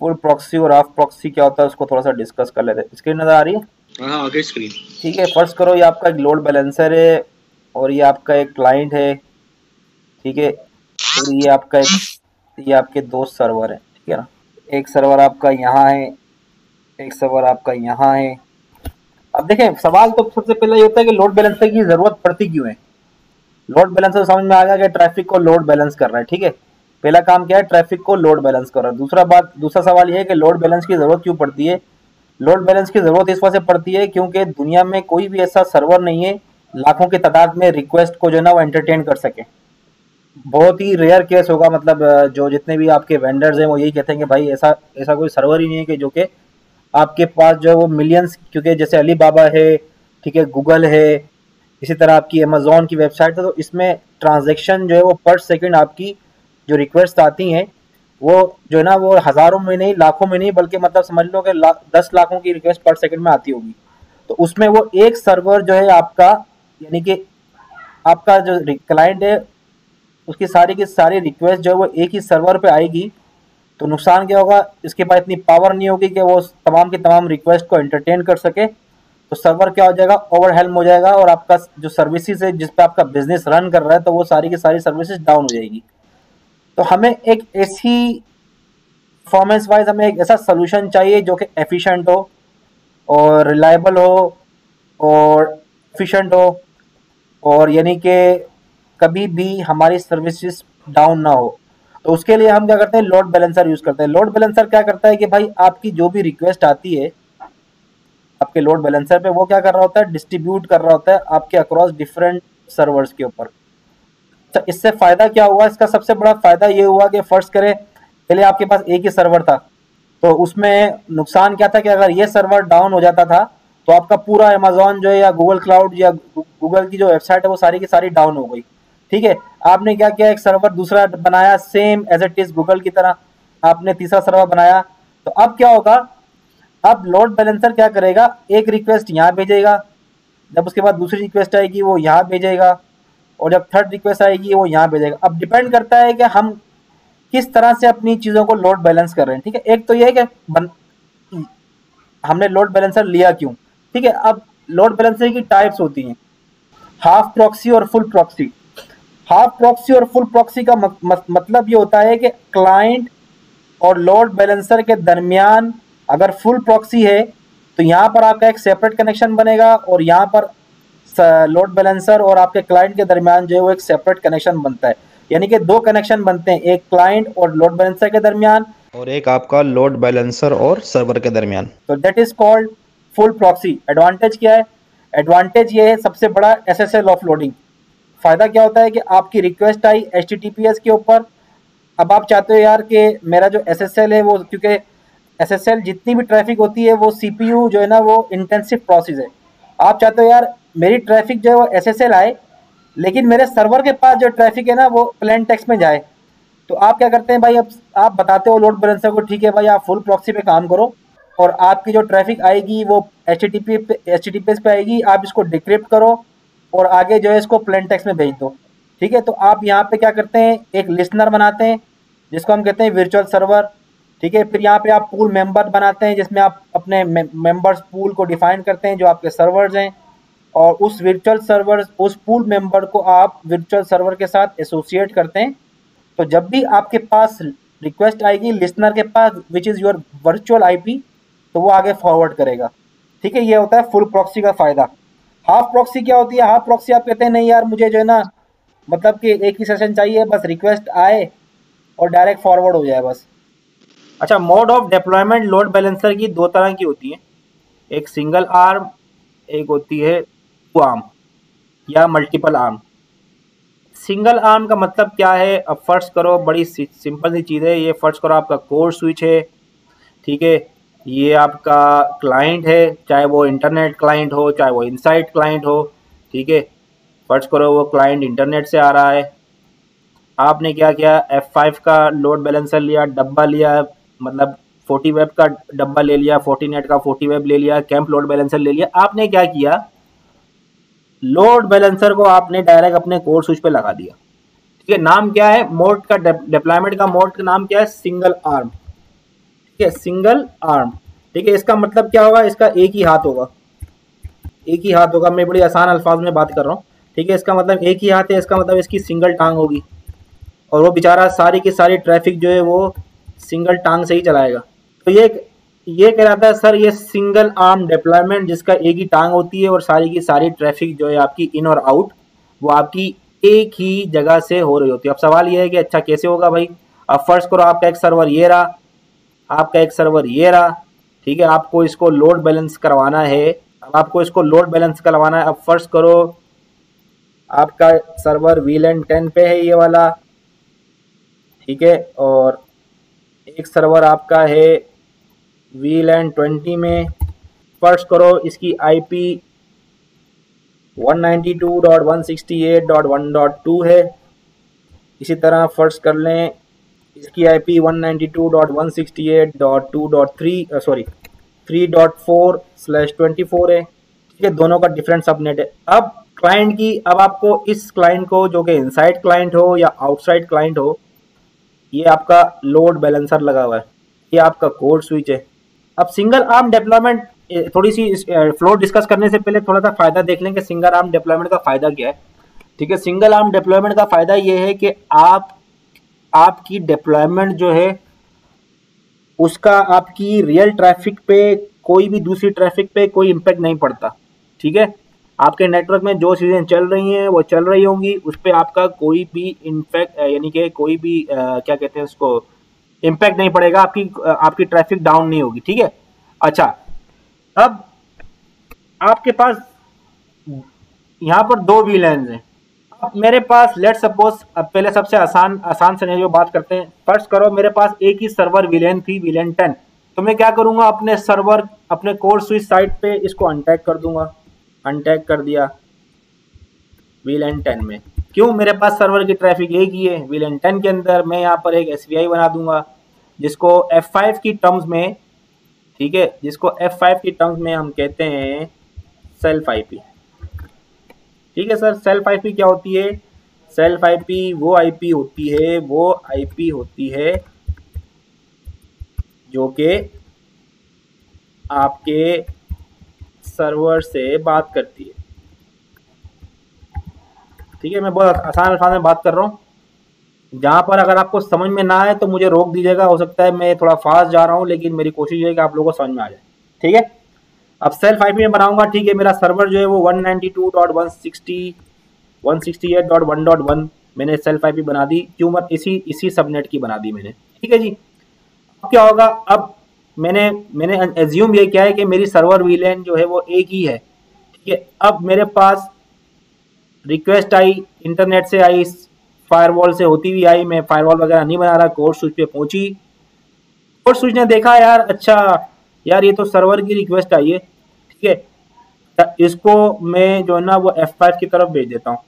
Full proxy और half proxy क्या होता है उसको थोड़ा सा डिस्कस कर लेते हैं। स्क्रीन नज़र आ रही है? हाँ आगे स्क्रीन ठीक है फ़र्स्ट करो ये आपका एक लोड बैलेंसर है और ये आपका एक क्लाइंट है। ठीक है और ये आपका एक ये आपके दो सर्वर है। ठीक है ना? एक सर्वर आपका यहाँ है एक सर्वर आपका यहाँ है। अब देखें सवाल तो सबसे पहले ये होता है कि लोड बैलेंसर की ज़रूरत पड़ती क्यों है? लोड बैलेंसर समझ में आ गया कि ट्रैफ़िक को लोड बैलेंस कर रहा है ठीक है? पहला काम क्या है? ट्रैफ़िक को लोड बैलेंस कर। रहा दूसरा बात, दूसरा सवाल यह है कि लोड बैलेंस की ज़रूरत क्यों पड़ती है? लोड बैलेंस की ज़रूरत इस वजह से पड़ती है क्योंकि दुनिया में कोई भी ऐसा सर्वर नहीं है, लाखों की तादाद में रिक्वेस्ट को जो है ना वो एंटरटेन कर सके। बहुत ही रेयर केस होगा मतलब जो जितने भी आपके वेंडर्स हैं, वो यही कहते हैं कि भाई ऐसा ऐसा कोई सर्वर ही नहीं है कि जो कि आपके पास जो है वो मिलियंस क्योंकि जैसे अली बाबा है, ठीक है गूगल है, इसी तरह आपकी अमेजोन की वेबसाइट है तो इसमें ट्रांजेक्शन जो है वो पर सेकेंड आपकी जो रिक्वेस्ट आती हैं वो जो है ना वो हज़ारों में नहीं लाखों में नहीं बल्कि मतलब समझ लो कि ला, दस लाखों की रिक्वेस्ट पर सेकंड में आती होगी। तो उसमें वो एक सर्वर जो है आपका यानी कि आपका जो क्लाइंट है उसकी सारी की सारी रिक्वेस्ट जो है वो एक ही सर्वर पे आएगी। तो नुकसान क्या होगा? इसके पास इतनी पावर नहीं होगी कि वो तमाम की तमाम रिक्वेस्ट को एंटरटेन कर सके। तो सर्वर क्या हो जाएगा? ओवरहेल्म हो जाएगा और आपका जो सर्विसेज़ है जिस पे आपका बिज़नेस रन कर रहा है तो वो सारी की सारी सर्विसेज़ डाउन हो जाएगी। तो हमें एक ऐसी परफॉर्मेंस वाइज हमें एक ऐसा सोल्यूशन चाहिए जो कि एफिशिएंट हो और रिलायबल हो और एफिशिएंट हो और यानी कि कभी भी हमारी सर्विसेज़ डाउन ना हो। तो उसके लिए हम क्या करते हैं? लोड बैलेंसर यूज़ करते हैं। लोड बैलेंसर क्या करता है कि भाई आपकी जो भी रिक्वेस्ट आती है, आपके लोड बैलेंसर पे वो क्या कर रहा होता है? डिस्ट्रीब्यूट कर रहा होता है आपके अक्रॉस डिफरेंट सर्वर्स के ऊपर। अच्छा इससे फ़ायदा क्या हुआ? इसका सबसे बड़ा फ़ायदा ये हुआ कि फ़र्स्ट करें, पहले आपके पास एक ही सर्वर था। तो उसमें नुकसान क्या था कि अगर ये सर्वर डाउन हो जाता था तो आपका पूरा अमेजोन जो है या गूगल क्लाउड या गूगल की जो वेबसाइट है, वो सारी की सारी डाउन हो गई। ठीक है? आपने क्या किया? एक सर्वर दूसरा बनाया same as it is Google की तरह। आपने तीसरा सर्वर बनाया। तो अब क्या होगा? अब लोड बैलेंसर क्या करेगा? एक रिक्वेस्ट यहाँ भेजेगा। जब उसके बाद दूसरी रिक्वेस्ट आएगी, वो यहाँ भेजेगा। और जब थर्ड रिक्वेस्ट आएगी वो यहाँ भेजेगा अब डिपेंड करता है कि हम किस तरह से अपनी चीज़ों को लोड बैलेंस कर रहे हैं ठीक है? एक तो ये है कि बन, हमने लोड बैलेंसर लिया क्यों? ठीक है अब लोड बैलेंसर की टाइप्स होती हैं। हाफ़ प्रॉक्सी और फुल प्रॉक्सी हाफ़ प्रॉक्सी और फुल प्रॉक्सी का मतलब ये होता है कि क्लाइंट और लोड बैलेंसर के दरमियान अगर फुल प्रॉक्सी है तो यहाँ पर आपका एक सेपरेट कनेक्शन बनेगा और यहाँ पर लोड बैलेंसर और आपके क्लाइंट के दरमियान जो है वो एक सेपरेट कनेक्शन बनता है। यानी कि दो कनेक्शन बनते हैं एक क्लाइंट और लोड बैलेंसर के दरमियान। और एक आपका लोड बैलेंसर और सर्वर के दरमियान। तो that is called full proxy advantage क्या है? एडवांटेज ये है सबसे बड़ा S S L offloading फ़ायदा क्या होता है कि आपकी रिक्वेस्ट आई H T T P S के ऊपर। अब आप चाहते हो यार कि मेरा जो एस एस एल है वो क्योंकि एस एस एल जितनी भी ट्रैफ़िक होती है वो सी पी यू जो है ना वो इंटेंसिव प्रोसेस है। आप चाहते हो यार मेरी ट्रैफ़िक जो है वो एसएसएल आए, लेकिन मेरे सर्वर के पास जो ट्रैफ़िक है ना, वो प्लेन टेक्स में जाए। तो आप क्या करते हैं भाई, अब आप बताते हो लोड बैलेंसर को, ठीक है भाई, आप फुल प्रॉक्सी पे काम करो और आपकी जो ट्रैफ़िक आएगी, वो H T P H T पे आएगी, आप इसको डिक्रिप्ट करो और आगे जो है इसको प्लेन टेक्स में भेज दो। ठीक है तो आप यहाँ पे क्या करते हैं, एक लिसनर बनाते हैं, जिसको हम कहते हैं वर्चुअल सर्वर ठीक है, फिर यहाँ पे आप पूल मेंबर बनाते हैं, जिसमें आप अपने मेंबर्स पूल को डिफाइन करते हैं, जो आपके सर्वर्स हैं। और उस वर्चुअल सर्वर उस पूल मेंबर को आप वर्चुअल सर्वर के साथ एसोसिएट करते हैं। तो जब भी आपके पास रिक्वेस्ट आएगी लिसनर के पास which is your virtual IP तो वो आगे फॉरवर्ड करेगा। ठीक है, ये होता है फुल प्रॉक्सी का फ़ायदा। हाफ़ प्रॉक्सी क्या होती है? हाफ़ प्रॉक्सी आप कहते हैं, नहीं यार, मुझे जो है ना मतलब कि एक ही सेशन चाहिए, बस रिक्वेस्ट आए और डायरेक्ट फॉरवर्ड हो जाए बस। अच्छा mode of deployment load balancer की दो तरह की होती है। एक सिंगल आर्म एक होती है आर्म या मल्टीपल आर्म सिंगल आर्म का मतलब क्या है? अब फ़र्स्ट करो, बड़ी सिंपल सी चीज़ है। ये फ़र्स्ट करो, आपका कोर स्विच है, ठीक है? ये आपका क्लाइंट है, चाहे वो इंटरनेट क्लाइंट हो, चाहे वो इनसाइट क्लाइंट हो, ठीक है? फ़र्स्ट करो, वो क्लाइंट इंटरनेट से आ रहा है। आपने क्या किया? F5 का लोड बैलेंसर लिया, डब्बा लिया मतलब फोर्टी वेब का डब्बा ले लिया फोर्टी नेट का फोर्टी वेब ले लिया कैंप लोड बैलेंसर ले लिया। आपने क्या किया? लोड बैलेंसर को आपने डायरेक्ट अपने कोर स्विच पे लगा दिया। ठीक है, नाम क्या है? मोड का डिप्लॉयमेंट का मोड का नाम क्या है? सिंगल आर्म ठीक है सिंगल आर्म ठीक है, इसका मतलब क्या होगा? इसका एक ही हाथ होगा। एक ही हाथ होगा। मैं बड़ी आसान अल्फाज में बात कर रहा हूँ। ठीक है, इसका मतलब एक ही हाथ है, इसका मतलब इसकी सिंगल टांग होगी। और वो बेचारा सारी की सारी ट्रैफ़िक जो है वो सिंगल टांग से ही चलाएगा। तो ये ये कह रहा था, सर, ये सिंगल आर्म डिप्लॉयमेंट जिसका एक ही टांग होती है और सारी की सारी ट्रैफ़िक जो है आपकी इन और आउट वो आपकी एक ही जगह से हो रही होती है. अब सवाल ये है कि अच्छा कैसे होगा भाई? अब फ़र्स्ट करो, आपका एक सर्वर ये रहा, आपका एक सर्वर ये रहा, ठीक है? आपको इसको लोड बैलेंस करवाना है, अब आपको इसको लोड बैलेंस करवाना है, अब फ़र्स्ट करो, आपका सर्वर वील एंड टेन पे है ये वाला, ठीक है? और एक सर्वर आपका है वीलैन ट्वेंटी में फ़र्स्ट करो, इसकी आईपी 192.168.1.2 है। इसी तरह फ़र्स्ट कर लें, इसकी I P one ninety two dot one sixty eight dot two dot three sorry three dot four slash twenty four है। ठीक है, दोनों का डिफरेंट सबनेट है। अब क्लाइंट की, अब आपको इस क्लाइंट को, जो कि इनसाइड क्लाइंट हो या आउटसाइड क्लाइंट हो, ये आपका लोड बैलेंसर लगा हुआ है। ये आपका कोड स्विच है। अब सिंगल आर्म डेवलपमेंट थोड़ी सी फ्लो डिस्कस करने से पहले थोड़ा सा फ़ायदा देख लें कि सिंगल आर्म डिप्लॉयमेंट का फ़ायदा क्या है। ठीक है सिंगल आर्म डिप्लॉयमेंट का फ़ायदा ये है कि आप आपकी डिप्लॉयमेंट जो है उसका आपकी रियल ट्रैफ़िक पे कोई भी दूसरी ट्रैफ़िक पे कोई इम्पेक्ट नहीं पड़ता। ठीक है आपके नेटवर्क में जो चीज़ें चल रही हैं वो चल रही होंगी उस पर आपका कोई भी इम्पैक्ट यानी कि कोई भी आ, क्या कहते हैं उसको इम्पैक्ट नहीं पड़ेगा, आपकी आपकी ट्रैफ़िक डाउन नहीं होगी, ठीक है? अच्छा अब आपके पास, यहाँ पर दो वी लाइन हैं। अब मेरे पास लेट सपोज़ अब पहले सबसे आसान आसान से जो बात करते हैं। फ़र्स्ट करो, मेरे पास एक ही सर्वर विलेन थी विलेन टेन तो मैं क्या करूँगा, अपने सर्वर अपने कोर स्विच साइट पे इसको अनटैग कर दूँगा। अनटैग कर दिया विलेन टेन में। क्यों मेरे पास सर्वर की ट्रैफ़िक एक ही है? विलेन टेन के अंदर मैं यहाँ पर एक एस बना दूँगा, जिसको F5 की टर्म्स में, ठीक है? जिसको F5 की टर्म्स में हम कहते हैं सेल्फ आईपी ठीक है सर सेल्फ आईपी क्या होती है? सेल्फ आईपी वो आईपी होती है, वो आईपी होती है जो कि आपके सर्वर से बात करती है। ठीक है, मैं बहुत आसान अल्फाज में बात कर रहा हूँ। जहाँ पर अगर आपको समझ में ना आए तो मुझे रोक दीजिएगा। हो सकता है मैं थोड़ा फास्ट जा रहा हूँ, लेकिन मेरी कोशिश है कि आप लोगों को समझ में आ जाए। ठीक है? अब सेल्फ आईपी में बनाऊँगा, ठीक है? मेरा सर्वर जो है वो 192.160 मैंने सेल्फ आईपी बना दी। क्यों मत? इसी इसी सबनेट की बना दी मैंने। ठीक है जी? अब क्या होगा? अब मैंने मैंने एज्यूम ये किया है कि मेरी सर्वर वीलेन जो है वो एक ही है। ठीक है? अब मेरे पास रिक्वेस्ट आई इंटरनेट से आई फायरवॉल से होती हुई आई, मैं फायरवॉल वगैरह नहीं बना रहा कोर्ट स्विच पे पहुँची। कोर्ट स्विच ने देखा, यार अच्छा यार, ये तो सर्वर की रिक्वेस्ट आई है। ठीक है? इसको मैं जो है ना, वो F5 की तरफ़ भेज देता हूँ।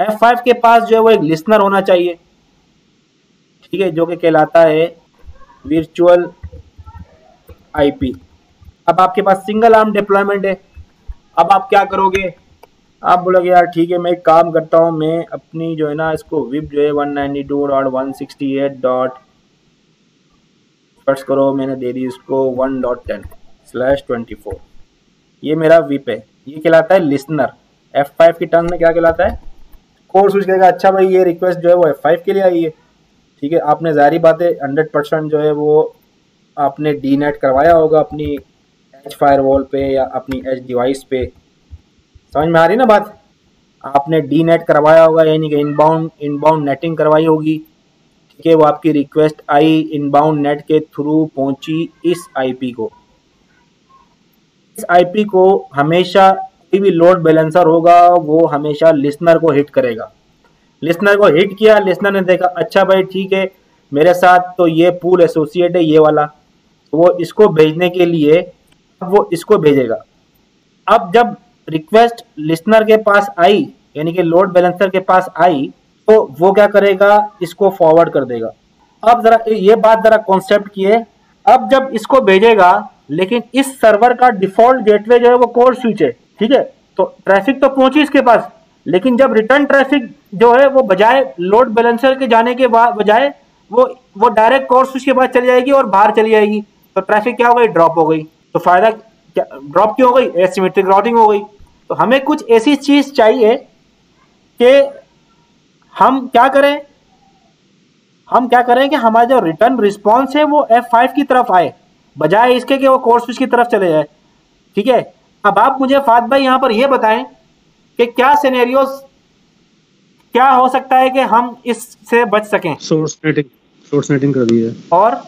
F5 के पास जो है, वो एक लिसनर होना चाहिए। ठीक है? जो कि कहलाता है वर्चुअल आईपी अब आपके पास सिंगल आर्म डिप्लॉयमेंट है। अब आप क्या करोगे? आप बोलोगे, यार, ठीक है, मैं एक काम करता हूँ, मैं अपनी जो है ना, इसको विप जो है one ninety two dot one sixty eight dot first करो, मैंने दे दी इसको one dot ten slash twenty four ये मेरा विप है। ये कहलाता है लिसनर एफ़ फाइव की टर्म में क्या कहलाता है? कोर्स स्विच कहेगा अच्छा भाई, ये रिक्वेस्ट जो है वो एफ़ फाइव के लिए आई है। ठीक है, आपने ज़ाहरी बात है हंड्रेड परसेंट जो है वो आपने डी नेट करवाया होगा अपनी एच फायर वॉल पे या अपनी एच डिवाइस पे। समझ में आ रही ना बात? आपने डी नेट करवाया होगा, यानी कि इनबाउंड इनबाउंड नेटिंग करवाई होगी। ठीक है, वो आपकी रिक्वेस्ट आई इनबाउंड नेट के थ्रू पहुँची इस आईपी को। इस आईपी को हमेशा कोई भी लोड बैलेंसर होगा, वो हमेशा लिसनर को हिट करेगा। लिसनर को हिट किया लिसनर ने देखा अच्छा भाई, ठीक है, मेरे साथ तो ये पूल एसोसिएट है, ये वाला। तो वो इसको भेजने के लिए, अब वो इसको भेजेगा। अब जब रिक्वेस्ट लिसनर के पास आई, यानी कि लोड बैलेंसर के पास आई तो वो क्या करेगा? इसको फॉरवर्ड कर देगा। अब जरा ये बात जरा कॉन्सेप्ट की है। अब जब इसको भेजेगा, लेकिन इस सर्वर का डिफ़ॉल्ट गेटवे जो है वो कोर स्विच है, ठीक है? तो ट्रैफ़िक तो पहुँची इसके पास, लेकिन जब रिटर्न ट्रैफ़िक जो है वो बजाय लोड बैलेंसर के जाने के बजाय वो वो डायरेक्ट कोर स्विच के पास चली जाएगी और बाहर चली जाएगी। तो ट्रैफ़िक क्या हो गई? ड्रॉप हो गई। तो फ़ायदा ड्रॉप क्यों हो गई? एसिमेट्रिक राउटिंग हो गई। तो हमें कुछ ऐसी चीज़ चाहिए कि हम क्या करें? हम क्या करें कि हमारा जो रिटर्न रिस्पॉन्स है वो F5 की तरफ़ आए बजाय इसके कि वो कोर्स स्विच की तरफ़ चले जाए। ठीक है? अब आप मुझे फात भाई यहाँ पर यह बताएँ कि क्या सिनेरियोस क्या हो सकता है कि हम इससे बच सकें? सोर्स नेटिंग सोर्स नेटिंग कर दी है और?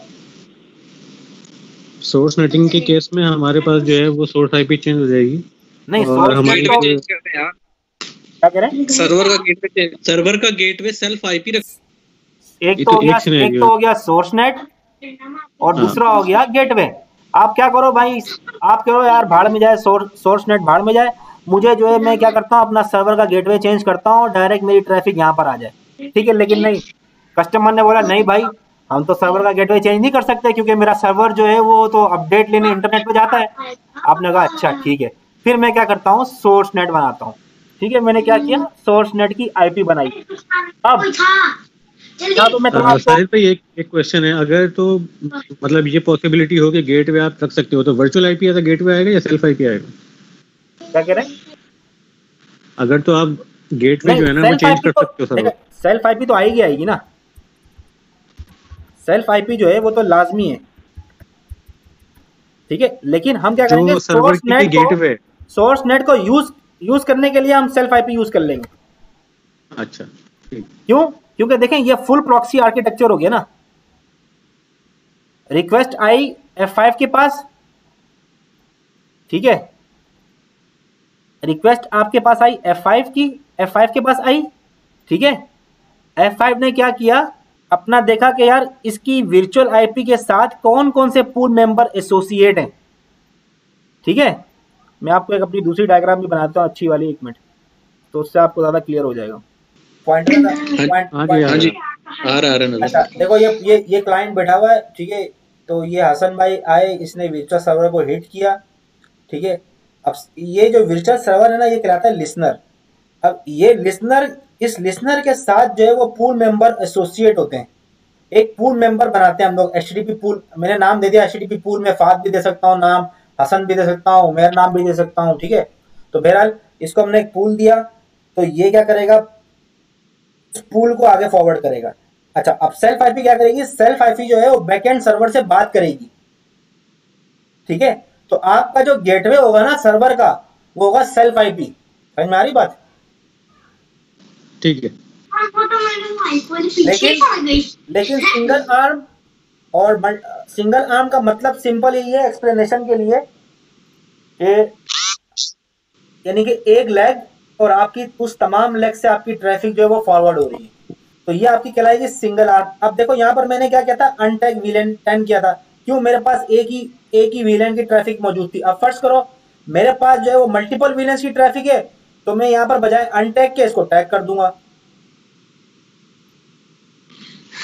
सोर्स नेटिंग के केस में हमारे पास जो है वो सोर्स आईपी चेंज हो जाएगी। नहीं तो- क्या कह रहे हैं? सर्वर का गेटवे सर्वर का गेटवे सेल्फ आईपी रख एक तो तो हो गया एक तो हो गया सोर्स नेट और हाँ। दूसरा हो गया गेटवे आप क्या करो भाई आप करो यार भाड़ में जाए सोर्स नेट भाड़ में जाए। मुझे जो है मैं क्या करता हूँ अपना सर्वर का गेटवे चेंज करता हूँ डायरेक्ट मेरी ट्रैफ़िक यहाँ पर आ जाए। ठीक है लेकिन नहीं। कस्टमर ने बोला नहीं भाई हम तो सर्वर का गेटवे चेंज नहीं कर सकते क्योंकि मेरा सर्वर जो है वो तो अपडेट लेने इंटरनेट पे जाता है। आपने कहा अच्छा ठीक है। फिर मैं क्या करता हूँ सोर्स नेट बनाता हूँ। ठीक है मैंने क्या किया सोर्स नेट की आईपी बनाई। अब तो मैं तो साहिल भाई एक एक क्वेश्चन है। अगर तो मतलब ये पॉसिबिलिटी हो कि गेटवे आप रख सकते हो तो वर्चुअल आईपी ऐसा गेटवे आएगा या सेल्फ आईपी आएगा? क्या कह रहे हैं? अगर तो आप गेटवे जो है ना वो चेंज कर सकते हो सर्वर सेल्फ आईपी तो आएगी आएगी ना। सेल्फ आईपी जो है वो तो लाजमी है। ठीक है लेकिन हम क्या करेंगे सर्वर की गेटवे सोर्स नेट को यूज़ यूज़ करने के लिए हम सेल्फ आईपी यूज़ कर लेंगे। अच्छा क्यों? क्योंकि देखें ये फुल प्रॉक्सी आर्किटेक्चर हो गया ना। रिक्वेस्ट आई एफ़ फाइव के पास ठीक है? रिक्वेस्ट आपके पास आई एफ़ फाइव की एफ़ फाइव के पास आई ठीक है? एफ़ फाइव ने क्या किया? अपना देखा कि यार इसकी वर्चुअल आईपी के साथ कौन कौन से पूल मेंबर एसोसिएट हैं ठीक है? मैं आपको एक अपनी दूसरी डायग्राम भी बनाता हूँ अच्छी वाली एक मिनट तो उससे आपको ज़्यादा क्लियर हो जाएगा। पॉइंट अच्छा देखो ये ये ये क्लाइंट बैठा हुआ है ठीक है? तो ये हसन भाई आए इसने वर्चुअल सर्वर को हिट किया ठीक है? अब ये जो वर्चुअल सर्वर है ना ये कहलाता है लिसनर अब ये लिसनर इस लिसनर के साथ जो है वो पूल मेंबर एसोसिएट होते हैं। एक पूल मेंबर बनाते हैं हम लोग एच पूल मैंने नाम दे दिया एचडीपी पूल में फाद भी दे सकता हूँ नाम। हसन भी दे सकता हूँ उमेर नाम भी दे सकता हूँ ठीक है? तो बहरहाल इसको हमने एक पूल दिया तो ये क्या करेगा? पूल को आगे फॉरवर्ड करेगा। अच्छा अब सेल्फ आईपी क्या करेगी? सेल्फ आईपी जो है वो बैकएंड सर्वर से बात करेगी। ठीक है? तो आपका जो गेटवे होगा ना सर्वर का वो होगा सेल्फ आईपी समझ में आ रही बात? ठीक है। लेकिन लेकिन सिंगल आर्म और सिंगल आर्म का मतलब सिंपल यही है एक्सप्लेनेशन के लिए यानी कि एक लेग और आपकी उस तमाम लेग से आपकी ट्रैफ़िक जो है वो फॉरवर्ड हो रही है। तो ये आपकी कहलाएगी सिंगल आर्म अब देखो यहाँ पर मैंने क्या किया था? अनटैग वीलेन टेन किया था। क्यों? मेरे पास एक ही एक ही वीलेन की ट्रैफ़िक मौजूद थी। अब फ़र्ज़ करो मेरे पास जो है वो मल्टीपल वीलेंस की ट्रैफ़िक है तो मैं यहाँ पर बजाय अनटैग के इसको टैग कर दूँगा।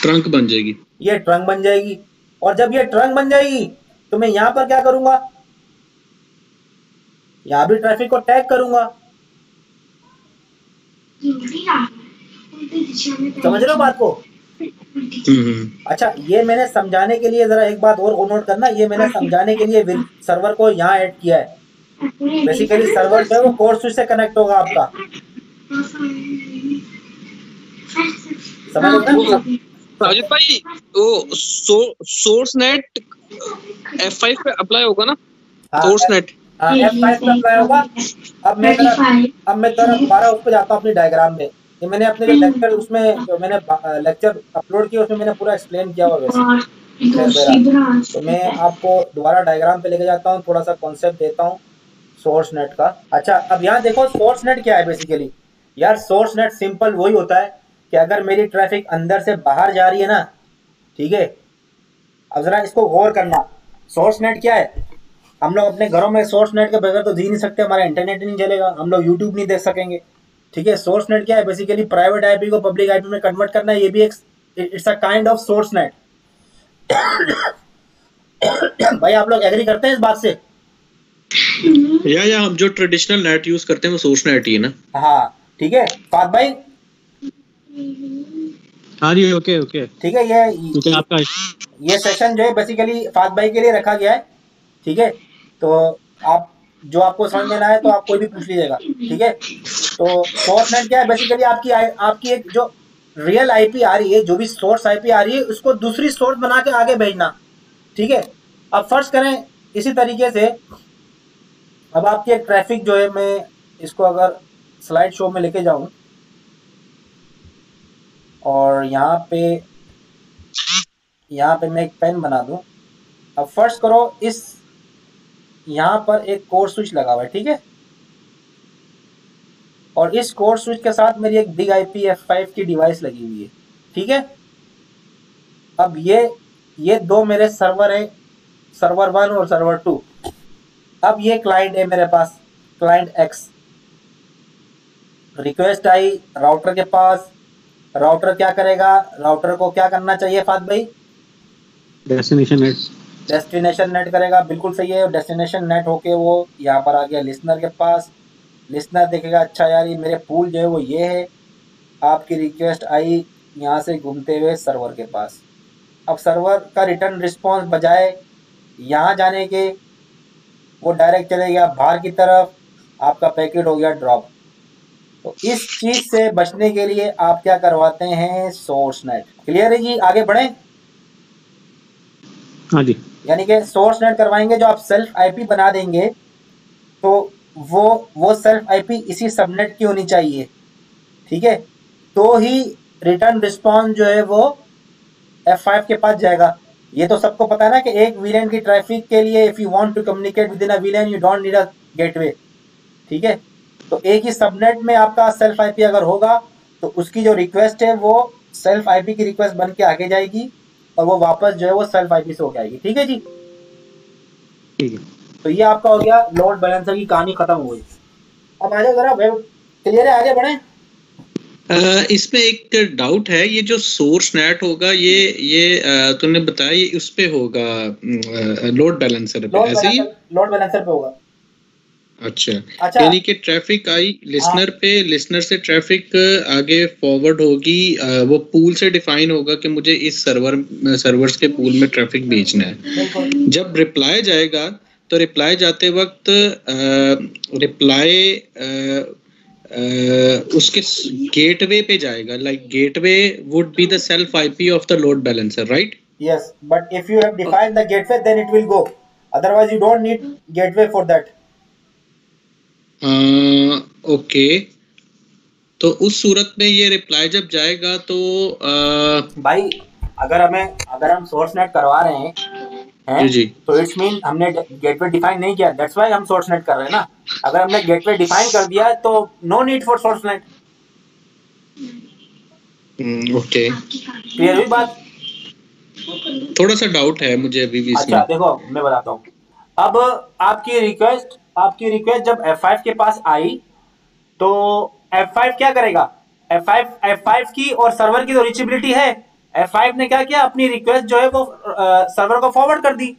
ट्रंक बन जाएगी। ये ट्रंक बन जाएगी। और जब ये ट्रंक बन जाएगी तो मैं यहाँ पर क्या करूँगा? यहाँ भी ट्रैफ़िक को टैग करूँगा। समझ रहे हो बात को? अच्छा ये मैंने समझाने के लिए जरा एक बात और नोट करना, ये मैंने समझाने के लिए सर्वर को यहाँ ऐड किया है। बेसिकली सर्वर जो है वो कोर स्विच से कनेक्ट होगा आपका। समझ रहे हो भाई वो सो, सोर्स नेट F5 पे अप्लाई होगा ना? हाँ, सोर्स नेट हाँ, F5 पे अप्लाई होगा। अब मैं अब मैं उस पर जाता हूँ अपनी डायग्राम में। ये मैंने अपने जो लेक्चर उसमें जो मैंने लेक्चर अपलोड किया उसमें मैंने पूरा एक्सप्लेन किया हुआ वैसे। तो मैं आपको दोबारा डायग्राम पे लेके जाता हूँ थोड़ा सा कॉन्सेप्ट देता हूँ सोर्स नेट का। अच्छा अब यहाँ देखो सोर्स नेट क्या है बेसिकली यार सोर्स नेट सिंपल वही होता है कि अगर मेरी ट्रैफ़िक अंदर से बाहर जा रही है ना ठीक है? अब जरा इसको गौर करना। सोर्स नेट क्या है? हम लोग अपने घरों में सोर्स नेट के बगैर तो जी नहीं सकते हमारा इंटरनेट नहीं चलेगा हम लोग यूट्यूब नहीं देख सकेंगे। ठीक है? सोर्स नेट क्या है? बेसिकली प्राइवेट आईपी को पब्लिक आईपी में कन्वर्ट करना है ये भी एक it's a kind of source NAT भाई आप लोग एग्री करते हैं इस बात से? या या हम जो ट्रेडिशनल नेट यूज़ करते हैं वो सोर्स नेट ही है ना? हाँ ठीक है? फात भाई हाँ जी ओके ओके ठीक है ये क्योंकि आपका ये सेशन जो है बेसिकली फात भाई के लिए रखा गया है ठीक है? तो आप जो आपको समझ में ना आए तो आप कोई भी पूछ लीजिएगा ठीक है? तो सोर्स नेट क्या है? बेसिकली आपकी आपकी एक जो रियल आईपी आ रही है जो भी सोर्स आईपी आ रही है उसको दूसरी सोर्स बना के आगे भेजना ठीक है? अब फ़र्ज़ करें इसी तरीके से अब आपकी एक ट्रैफ़िक जो है मैं इसको अगर स्लाइड शो में लेके जाऊँ और यहाँ पे यहाँ पे मैं एक पेन बना दूँ। अब फ़र्स्ट करो, इस यहाँ पर एक कोर स्विच लगा हुआ है, ठीक है? और इस कोर स्विच के साथ मेरी एक big I P F five की डिवाइस लगी हुई है, ठीक है? अब ये ये दो मेरे सर्वर है सर्वर वन और सर्वर टू अब ये क्लाइंट है मेरे पास क्लाइंट एक्स रिक्वेस्ट आई राउटर के पास राउटर क्या करेगा? राउटर को क्या करना चाहिए फात भाई? डेस्टिनेशन नेट डेस्टिनेशन नेट करेगा। बिल्कुल सही है। डेस्टिनेशन नेट होके वो यहाँ पर आ गया लिसनर के पास। लिसनर देखेगा अच्छा यार ये मेरे पूल जो है वो ये है। आपकी रिक्वेस्ट आई यहाँ से घूमते हुए सर्वर के पास. अब सर्वर का रिटर्न रिस्पॉन्स बजाय यहाँ जाने के वो डायरेक्ट चले गया बाहर की तरफ़ आपका पैकेट हो गया ड्रॉप तो इस चीज़ से बचने के लिए आप क्या करवाते हैं? सोर्स नेट क्लियर है जी? आगे बढ़े। हाँ जी। यानी कि सोर्स नेट करवाएँगे जो आप सेल्फ आईपी बना देंगे तो वो वो सेल्फ आईपी इसी सबनेट की होनी चाहिए। ठीक है? तो ही रिटर्न रिस्पॉन्स जो है वो F5 के पास जाएगा। ये तो सबको पता है ना कि एक वीलेन की ट्रैफ़िक के लिए if you want to communicate with in a VLAN you don't need a gateway ठीक है? तो एक ही सबनेट में आपका सेल्फ आईपी अगर होगा तो उसकी जो रिक्वेस्ट है वो सेल्फ आईपी की रिक्वेस्ट बन के आगे जाएगी और वो वापस जो है वो सेल्फ आईपी से होके आएगी ठीक है जी? ठीक है। तो ये आपका हो गया लोड बैलेंसर की कहानी खत्म हो गई। अब आ जाओ जरा क्लियर है? आगे बढ़े। इसमें एक डाउट है ये जो सोर्स नेट होगा ये ये तुमने बताया ये उस पे होगा लोड बैलेंसर पे ऐसे ही? बैलेंसर लोड बैलेंसर पे होगा। अच्छा। अच्छा। यानी कि ट्रैफ़िक आई लिसनर पे लिसनर से ट्रैफ़िक आगे फॉरवर्ड होगी वो पूल से डिफाइन होगा कि मुझे इस सर्वर सर्वर्स के पूल में ट्रैफ़िक भेजना है। जब रिप्लाई जाएगा तो रिप्लाई जाते वक्त रिप्लाई उसके गेटवे पे जाएगा। Like gateway would be the self IP of the load balancer right yes but if you have defined the gateway then it will go. Otherwise you don't need gateway for that. Okay. तो उस सूरत में ये reply जब जाएगा तो अ, भाई अगर हमें अगर हम सोर्स नेट करवा रहे हैं हैं जी, जी। तो इट्स मीन हमने गेटवे डिफाइन नहीं किया। दैट्स व्हाई हम सोर्स नेट कर रहे हैं ना। अगर हमने गेटवे डिफाइन कर दिया तो no need for source NAT okay. Clear हुई बात? थोड़ा सा डाउट है मुझे अभी भी इसमें। अच्छा देखो मैं बताता हूँ। अब आपकी रिक्वेस्ट आपकी रिक्वेस्ट जब F5 के पास आई तो F5 क्या करेगा? F5 F5 की और सर्वर की तो रीचेबिलिटी है। F5 ने क्या किया? अपनी रिक्वेस्ट जो है वो आ, सर्वर को फॉरवर्ड कर दी।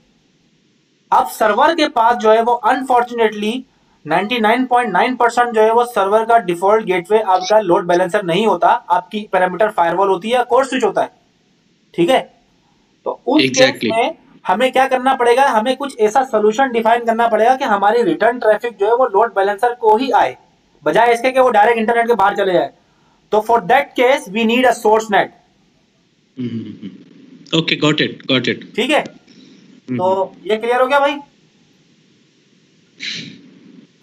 अब सर्वर के पास जो है वो अनफॉर्चुनेटली 99.9 परसेंट जो है वो सर्वर का डिफ़ॉल्ट गेटवे आपका लोड बैलेंसर नहीं होता। आपकी पैरामीटर फायरवॉल होती है कोर स्विच होता है। ठीक है? तो उस Exactly. केस में हमें क्या करना पड़ेगा? हमें कुछ ऐसा सोल्यूशन डिफाइन करना पड़ेगा कि हमारी रिटर्न ट्रैफ़िक जो है वो लोड बैलेंसर को ही आए। बजाय इसके कि वो डायरेक्ट इंटरनेट के बाहर चले जाए। तो for that case we need a source NAT okay got it got it ठीक है? तो ये क्लियर हो गया भाई?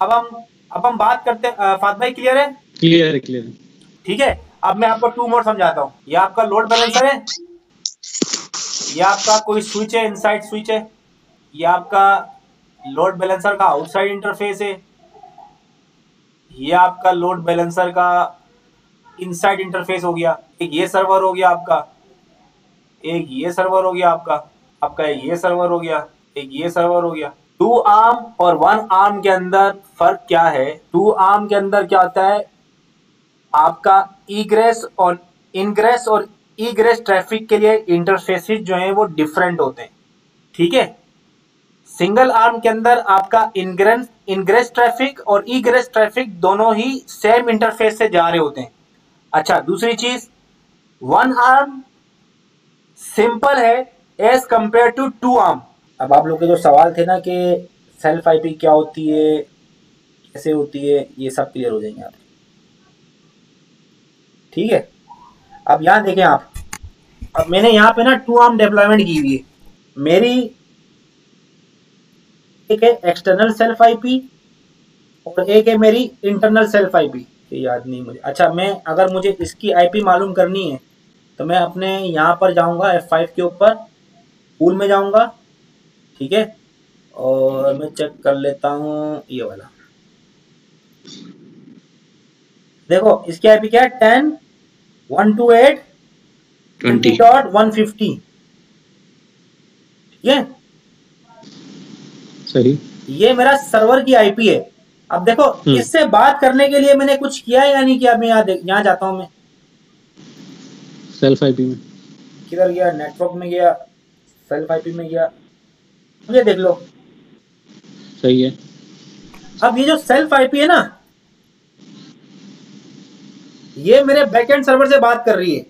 अब हम अब हम बात करते हैं फात भाई क्लियर है? क्लियर है क्लियर ठीक है? अब मैं आपको टू मोर समझाता हूँ। ये आपका लोड बैलेंसर है। ये आपका कोई स्विच है इनसाइड स्विच है? ये आपका लोड बैलेंसर का आउटसाइड इंटरफेस है? ये आपका लोड बैलेंसर का इनसाइड इंटरफेस हो गया। एक ये सर्वर हो गया आपका। एक ये सर्वर हो गया आपका। आपका ये सर्वर हो गया। एक ये सर्वर हो गया। टू आर्म और वन आर्म के अंदर फ़र्क क्या है? टू आर्म के अंदर क्या होता है? आपका ईग्रेस और इनग्रेस और ईग्रेस ट्रैफ़िक के लिए इंटरफेसिस जो हैं वो डिफरेंट होते हैं। ठीक है? सिंगल आर्म के अंदर आपका इनग्रेस इनग्रेस ट्रैफ़िक और ईग्रेस ट्रैफ़िक दोनों ही सेम इंटरफेस से जा रहे होते हैं। अच्छा दूसरी चीज़ वन आर्म सिंपल है as compare to two arm अब आप लोग के जो सवाल थे ना कि सेल्फ आईपी क्या होती है, कैसे होती है, ये सब क्लियर हो जाएँगे आप ठीक है? अब यहाँ देखें आप। अब मैंने यहाँ पे ना टू आर्म डेवलपमेंट की हुई है। मेरी एक है एक्सटर्नल सेल्फ आईपी और एक है मेरी इंटरनल सेल्फ आईपी ये याद नहीं मुझे। अच्छा मैं अगर मुझे इसकी आईपी मालूम करनी है तो मैं अपने यहाँ पर जाऊँगा F5 के ऊपर पूल में जाऊँगा, ठीक है? और मैं चेक कर लेता हूँ ये वाला। देखो, इसकी आईपी क्या है? Ten one two eight twenty. Dot one fifty. ठीक है सही ये मेरा सर्वर की आईपी है। अब देखो हम्म। इससे बात करने के लिए मैंने कुछ किया है या नहीं किया मैं यहाँ यहाँ जाता हूँ मैं? सेल्फ आईपी में। किधर गया? नेटवर्क में गया। सेल्फ आईपी में गया। मुझे देख लो। सही है। अब ये जो सेल्फ आईपी है ना ये मेरे बैकएंड सर्वर से बात कर रही है।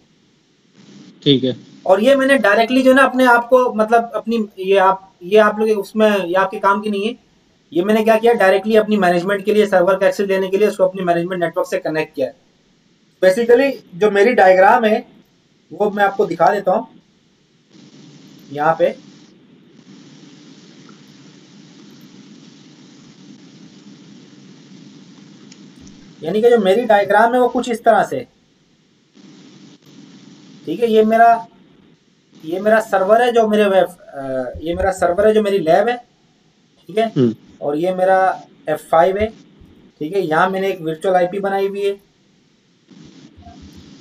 ठीक है। और ये मैंने डायरेक्टली जो ना अपने आप को मतलब अपनी ये आप ये आप लोग उसमें ये आपके काम की नहीं है। ये मैंने क्या किया डायरेक्टली अपनी मैनेजमेंट के लिए सर्वर का एक्सेस लेने के लिए उसको अपनी मैनेजमेंट नेटवर्क से कनेक्ट किया बेसिकली जो मेरी डायग्राम है वो मैं आपको दिखा देता हूँ। यहाँ पे। यानी कि जो मेरी डायग्राम है वो कुछ इस तरह से। ठीक है ये मेरा ये मेरा सर्वर है जो मेरे वेब ये मेरा सर्वर है जो मेरी लैब है। ठीक है? हम्म। और ये मेरा F5 है। ठीक है यहाँ मैंने एक वर्चुअल आईपी बनाई हुई है।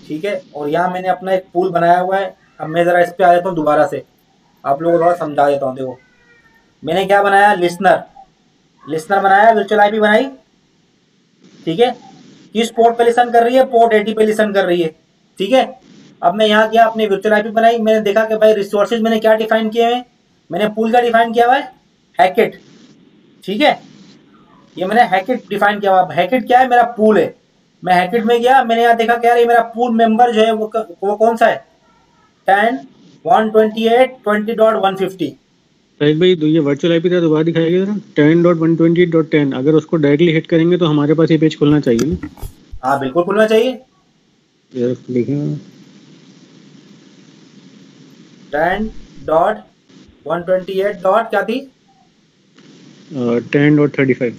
ठीक है और यहाँ मैंने अपना एक पूल बनाया हुआ है। अब मैं ज़रा इस पे आ जाता हूँ दोबारा से। आप लोगों को थोड़ा समझा देता हूँ देखो। मैंने क्या बनाया? लिसनर लिसनर बनाया वर्चुअल आईपी बनाई। ठीक है? किस पोर्ट पे लिसन कर रही है? पोर्ट 80 पे लिसन कर रही है। ठीक है? अब मैं यहाँ गया अपनी वर्चुअल आईपी बनाई? मैंने देखा कि भाई रिसोर्सेज मैंने क्या डिफाइन किए हैं? मैंने पूल का डिफाइन किया हुआ है? हैकेट ठीक है? ये मैंने हैकेट डिफाइन किया हुआ हैकेट क्या है? मेरा पूल है। मैं हैकेट में गया, मैंने यहाँ देखा क्या मेरा पूल मेंबर जो है वो वो कौन सा है? Ten one twenty eight twenty dot one fifty Shahid भाई तो ये वर्चुअल आईपी था दोबारा दिखाएगा जरा ten dot one twenty dot ten अगर उसको डायरेक्टली हिट करेंगे तो हमारे पास ये पेज खुलना चाहिए ना? हाँ बिल्कुल खुलना चाहिए। Ten dot one twenty eight dot क्या थी? टेन डॉट थर्टी फाइव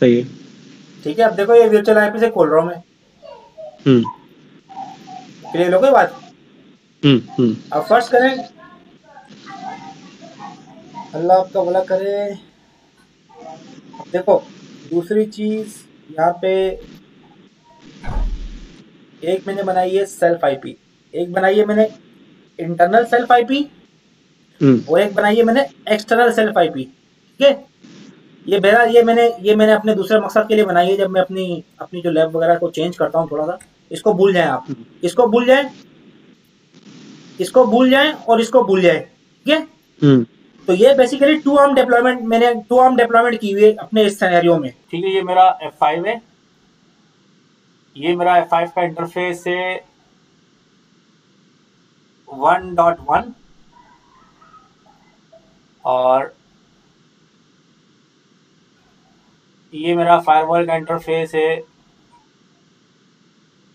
सही है। ठीक है अब देखो ये वर्चुअल आईपी से खोल रहा हूँ मैं। हम्म। क्लियर हो गई बात? अब फ़र्स्ट करें। अल्लाह आपका भला करे। देखो दूसरी चीज़ यहाँ पे एक मैंने बनाई है सेल्फ आईपी एक बनाई है मैंने इंटरनल सेल्फ आईपी हम्म। और एक बनाई है मैंने एक्सटर्नल सेल्फ आईपी ठीक है? ये मेरा ये मैंने ये मैंने अपने दूसरे मकसद के लिए बनाई है। जब मैं अपनी अपनी जो लैब वगैरह को चेंज करता हूँ थोड़ा सा इसको भूल जाए आप। इसको भूल जाएँ इसको भूल जाए और इसको भूल जाए ठीक है? हम्म। तो ये बेसिकली टू आर्म डेप्लॉयमेंट मैंने टू आर्म डेवलपमेंट की हुई है अपने इस सिनेरियो में। ठीक है ये मेरा F5 है। ये मेरा F5 का इंटरफेस है वन डॉट वन और ये मेरा फायरवॉल का इंटरफेस है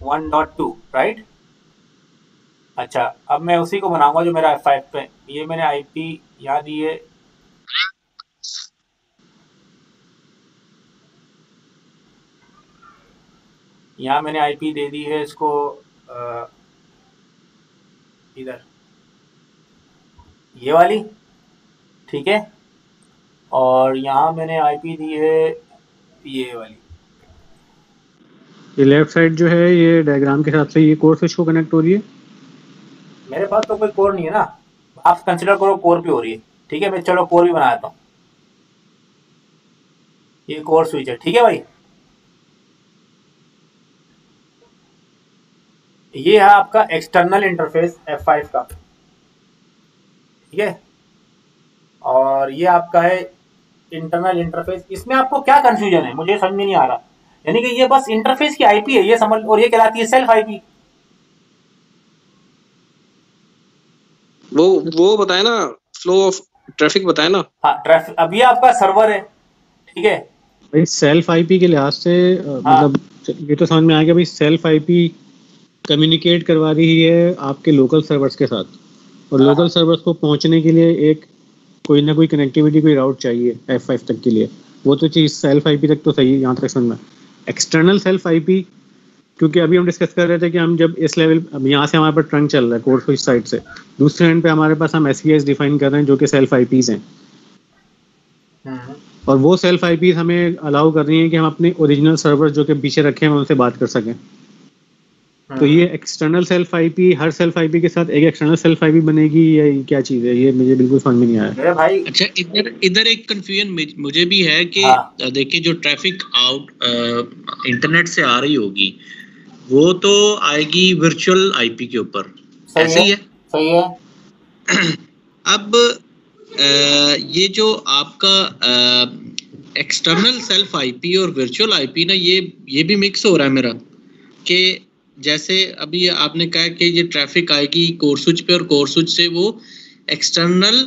वन डॉट टू राइट अच्छा अब मैं उसी को बनाऊँगा जो मेरा F5 पे। ये मैंने आईपी यहाँ दी है। यहाँ मैंने आईपी दे दी है इसको इधर। ये वाली, ठीक है? और यहाँ मैंने आईपी दी है ये वाली। ये लेफ़्ट साइड जो है, ये डायग्राम के हिसाब से ये कोर स्विच को कनेक्ट हो रही है? मेरे पास तो कोई कोर नहीं है ना। आप कंसिडर करो कोर पे हो रही है। ठीक है, मैं चलो कोर भी बना देता हूँ। ये कोर स्विच है। ठीक है भाई? ये है आपका एक्सटर्नल इंटरफेस F5 का। ठीक है? और ये आपका है इंटरनल इंटरफेस इसमें आपको क्या कंफ्यूजन है? मुझे समझ में नहीं आ रहा। यानी कि ये बस इंटरफेस की आईपी है, ये समझ और ये कहलाती है सेल्फ आईपी वो वो बताए ना फ्लो ऑफ़ ट्रैफ़िक बताए ना। हाँ ट्रैफ़िक अब ये आपका सर्वर है ठीक है? भाई सेल्फ आईपी के लिहाज से हाँ। मतलब ये तो समझ में आ गया भाई सेल्फ आईपी कम्युनिकेट करवा रही है आपके लोकल सर्वर्स के साथ। और हाँ। लोकल सर्वर्स को पहुँचने के लिए एक कोई ना कोई कनेक्टिविटी कोई राउट चाहिए एफ़ फाइव तक के लिए। वो तो चीज़ सेल्फ आईपी तक तो सही है यहाँ तक समझ में एक्सटर्नल सेल्फ आईपी क्योंकि अभी हम डिस्कस कर रहे थे कि हम जब इस लेवल यहाँ से हमारे पास ट्रंक चल रहा है कोड स्विच साइड से। दूसरे एंड पे हमारे पास हम एस डिफाइन कर रहे हैं जो कि सेल्फ आईपीज हैं। हम्म, और वो सेल्फ आईपीज हमें अलाउ कर रही है कि हम अपने ओरिजिनल सर्वर जो कि पीछे रखे हैं उनसे बात कर सकें। तो ये एक्सटर्नल सेल्फ आईपी हर सेल्फ आईपी के साथ एक एक्सटर्नल सेल्फ आईपी बनेगी या क्या चीज़ है? ये मुझे बिल्कुल समझ में नहीं आया। भाई अच्छा इधर इधर एक कंफ्यूजन मुझे भी है कि हाँ। देखिए जो ट्रैफ़िक आउट इंटरनेट से आ रही होगी वो तो आएगी वर्चुअल आईपी के ऊपर। ऐसे ही है। सही है। अब अ, ये जो आपका एक्सटर्नल सेल्फ आईपी और वर्चुअल आईपी ना ये ये भी मिक्स हो रहा है मेरा कि जैसे अभी आपने कहा कि ये ट्रैफ़िक आएगी कोर स्विच पे और कोर स्विच से वो एक्सटर्नल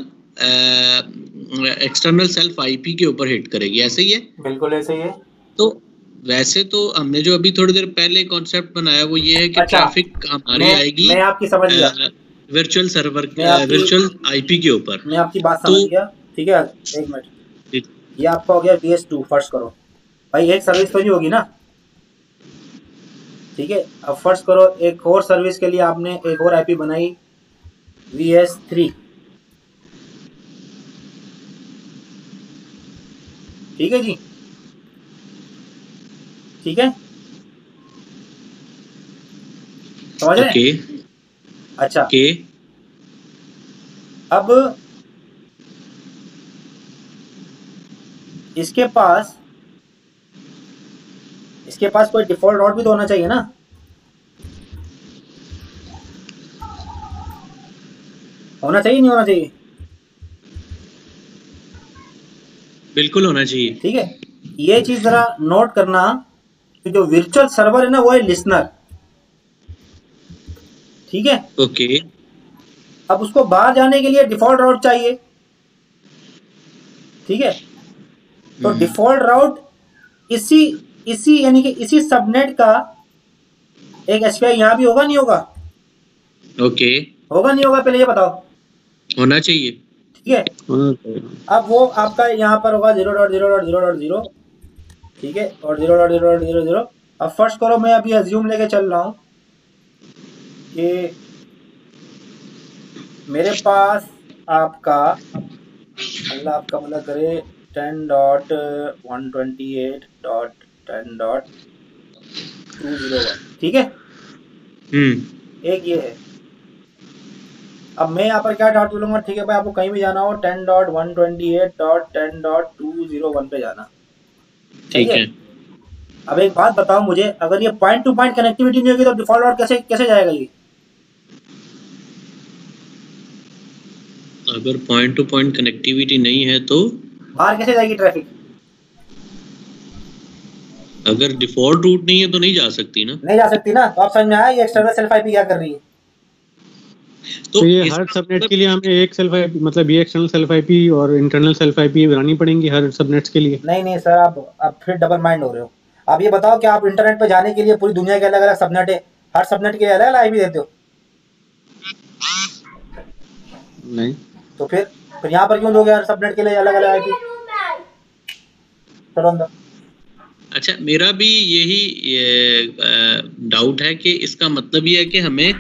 एक्सटर्नल सेल्फ आईपी के ऊपर हिट करेगी। ऐसे ही है? बिल्कुल ऐसे ही है। तो वैसे तो हमने जो अभी थोड़ी देर पहले कॉन्सेप्ट बनाया वो ये है कि अच्छा, ट्रैफ़िक हमारी आएगी मैं आपकी समझ गया। वर्चुअल सर्वर वर्चुअल आईपी के ऊपर। मैं आपकी बात तो- समझ गया। ठीक है एक मिनट। ये आपका हो गया वीएस टू फ़र्स्ट करो। भाई एक सर्विस तो नहीं होगी ना? ठीक है अब फ़र्स्ट करो एक और सर्विस के लिए आपने एक और आईपी बनाई वी एस थ्री ठीक है जी? ठीक है? समझ रहे? अच्छा। ओके। अब इसके पास इसके पास कोई डिफ़ॉल्ट राउट भी तो होना चाहिए ना? होना चाहिए नहीं होना चाहिए? बिल्कुल होना चाहिए। ठीक है। ये चीज़ जरा नोट करना। कि जो वर्चुअल सर्वर है ना वो है लिसनर ठीक है? ओके अब उसको बाहर जाने के लिए डिफ़ॉल्ट राउट चाहिए। ठीक है? तो हम्म। डिफ़ॉल्ट राउट इसी इसी यानी कि इसी सबनेट का एक एस पी यहाँ भी होगा नहीं होगा? ओके होगा नहीं होगा? पहले ये बताओ। होना चाहिए। ठीक है? अब वो आपका यहाँ पर होगा zero dot zero dot zero dot zero ठीक है? और zero dot zero dot zero zero अब फ़र्स्ट करो मैं अभी अज्यूम लेके चल रहा हूँ कि मेरे पास आपका अल्लाह आपका मतलब करे ten dot one twenty eight dot ten dot two zero one ठीक है? हम्म। एक ये है। अब मैं यहाँ पर क्या डॉट बोलूँगा? ठीक है भाई आपको कहीं भी जाना हो ten dot one twenty eight dot ten dot two zero one पे जाना। ठीक है। अब एक बात बताओ मुझे अगर ये पॉइंट टू पॉइंट कनेक्टिविटी नहीं होगी तो डिफ़ॉल्ट राउट कैसे कैसे जाएगा ये? अगर पॉइंट टू पॉइंट कनेक्टिविटी नहीं है तो? बाहर कैसे जाएगी ट्रैफ़िक अगर डिफ़ॉल्ट रूट नहीं है तो नहीं जा सकती ना। नहीं जा सकती ना? तो आप समझ में आया ये एक्सटर्नल सेल्फ आईपी क्या कर रही है? तो ये हर सबनेट मतलब- के लिए हमें एक सेल्फ आईपी मतलब ये एक्सटर्नल सेल्फ आईपी और इंटरनल सेल्फ आईपी बनानी पड़ेंगी हर सबनेट्स के लिए। नहीं नहीं सर आप आप फिर डबल माइंड हो रहे हो। आप ये बताओ कि आप इंटरनेट पे जाने के लिए पूरी दुनिया के अलग अलग सबनेट है? हर सबनेट के अलग अलग आईपी देते हो? नहीं। तो फिर फिर यहाँ पर क्यों दोगे हर सबनेट के लिए अलग अलग आईपी चलो अंदर। अच्छा मेरा भी यही डाउट है कि इसका मतलब ये है कि हमें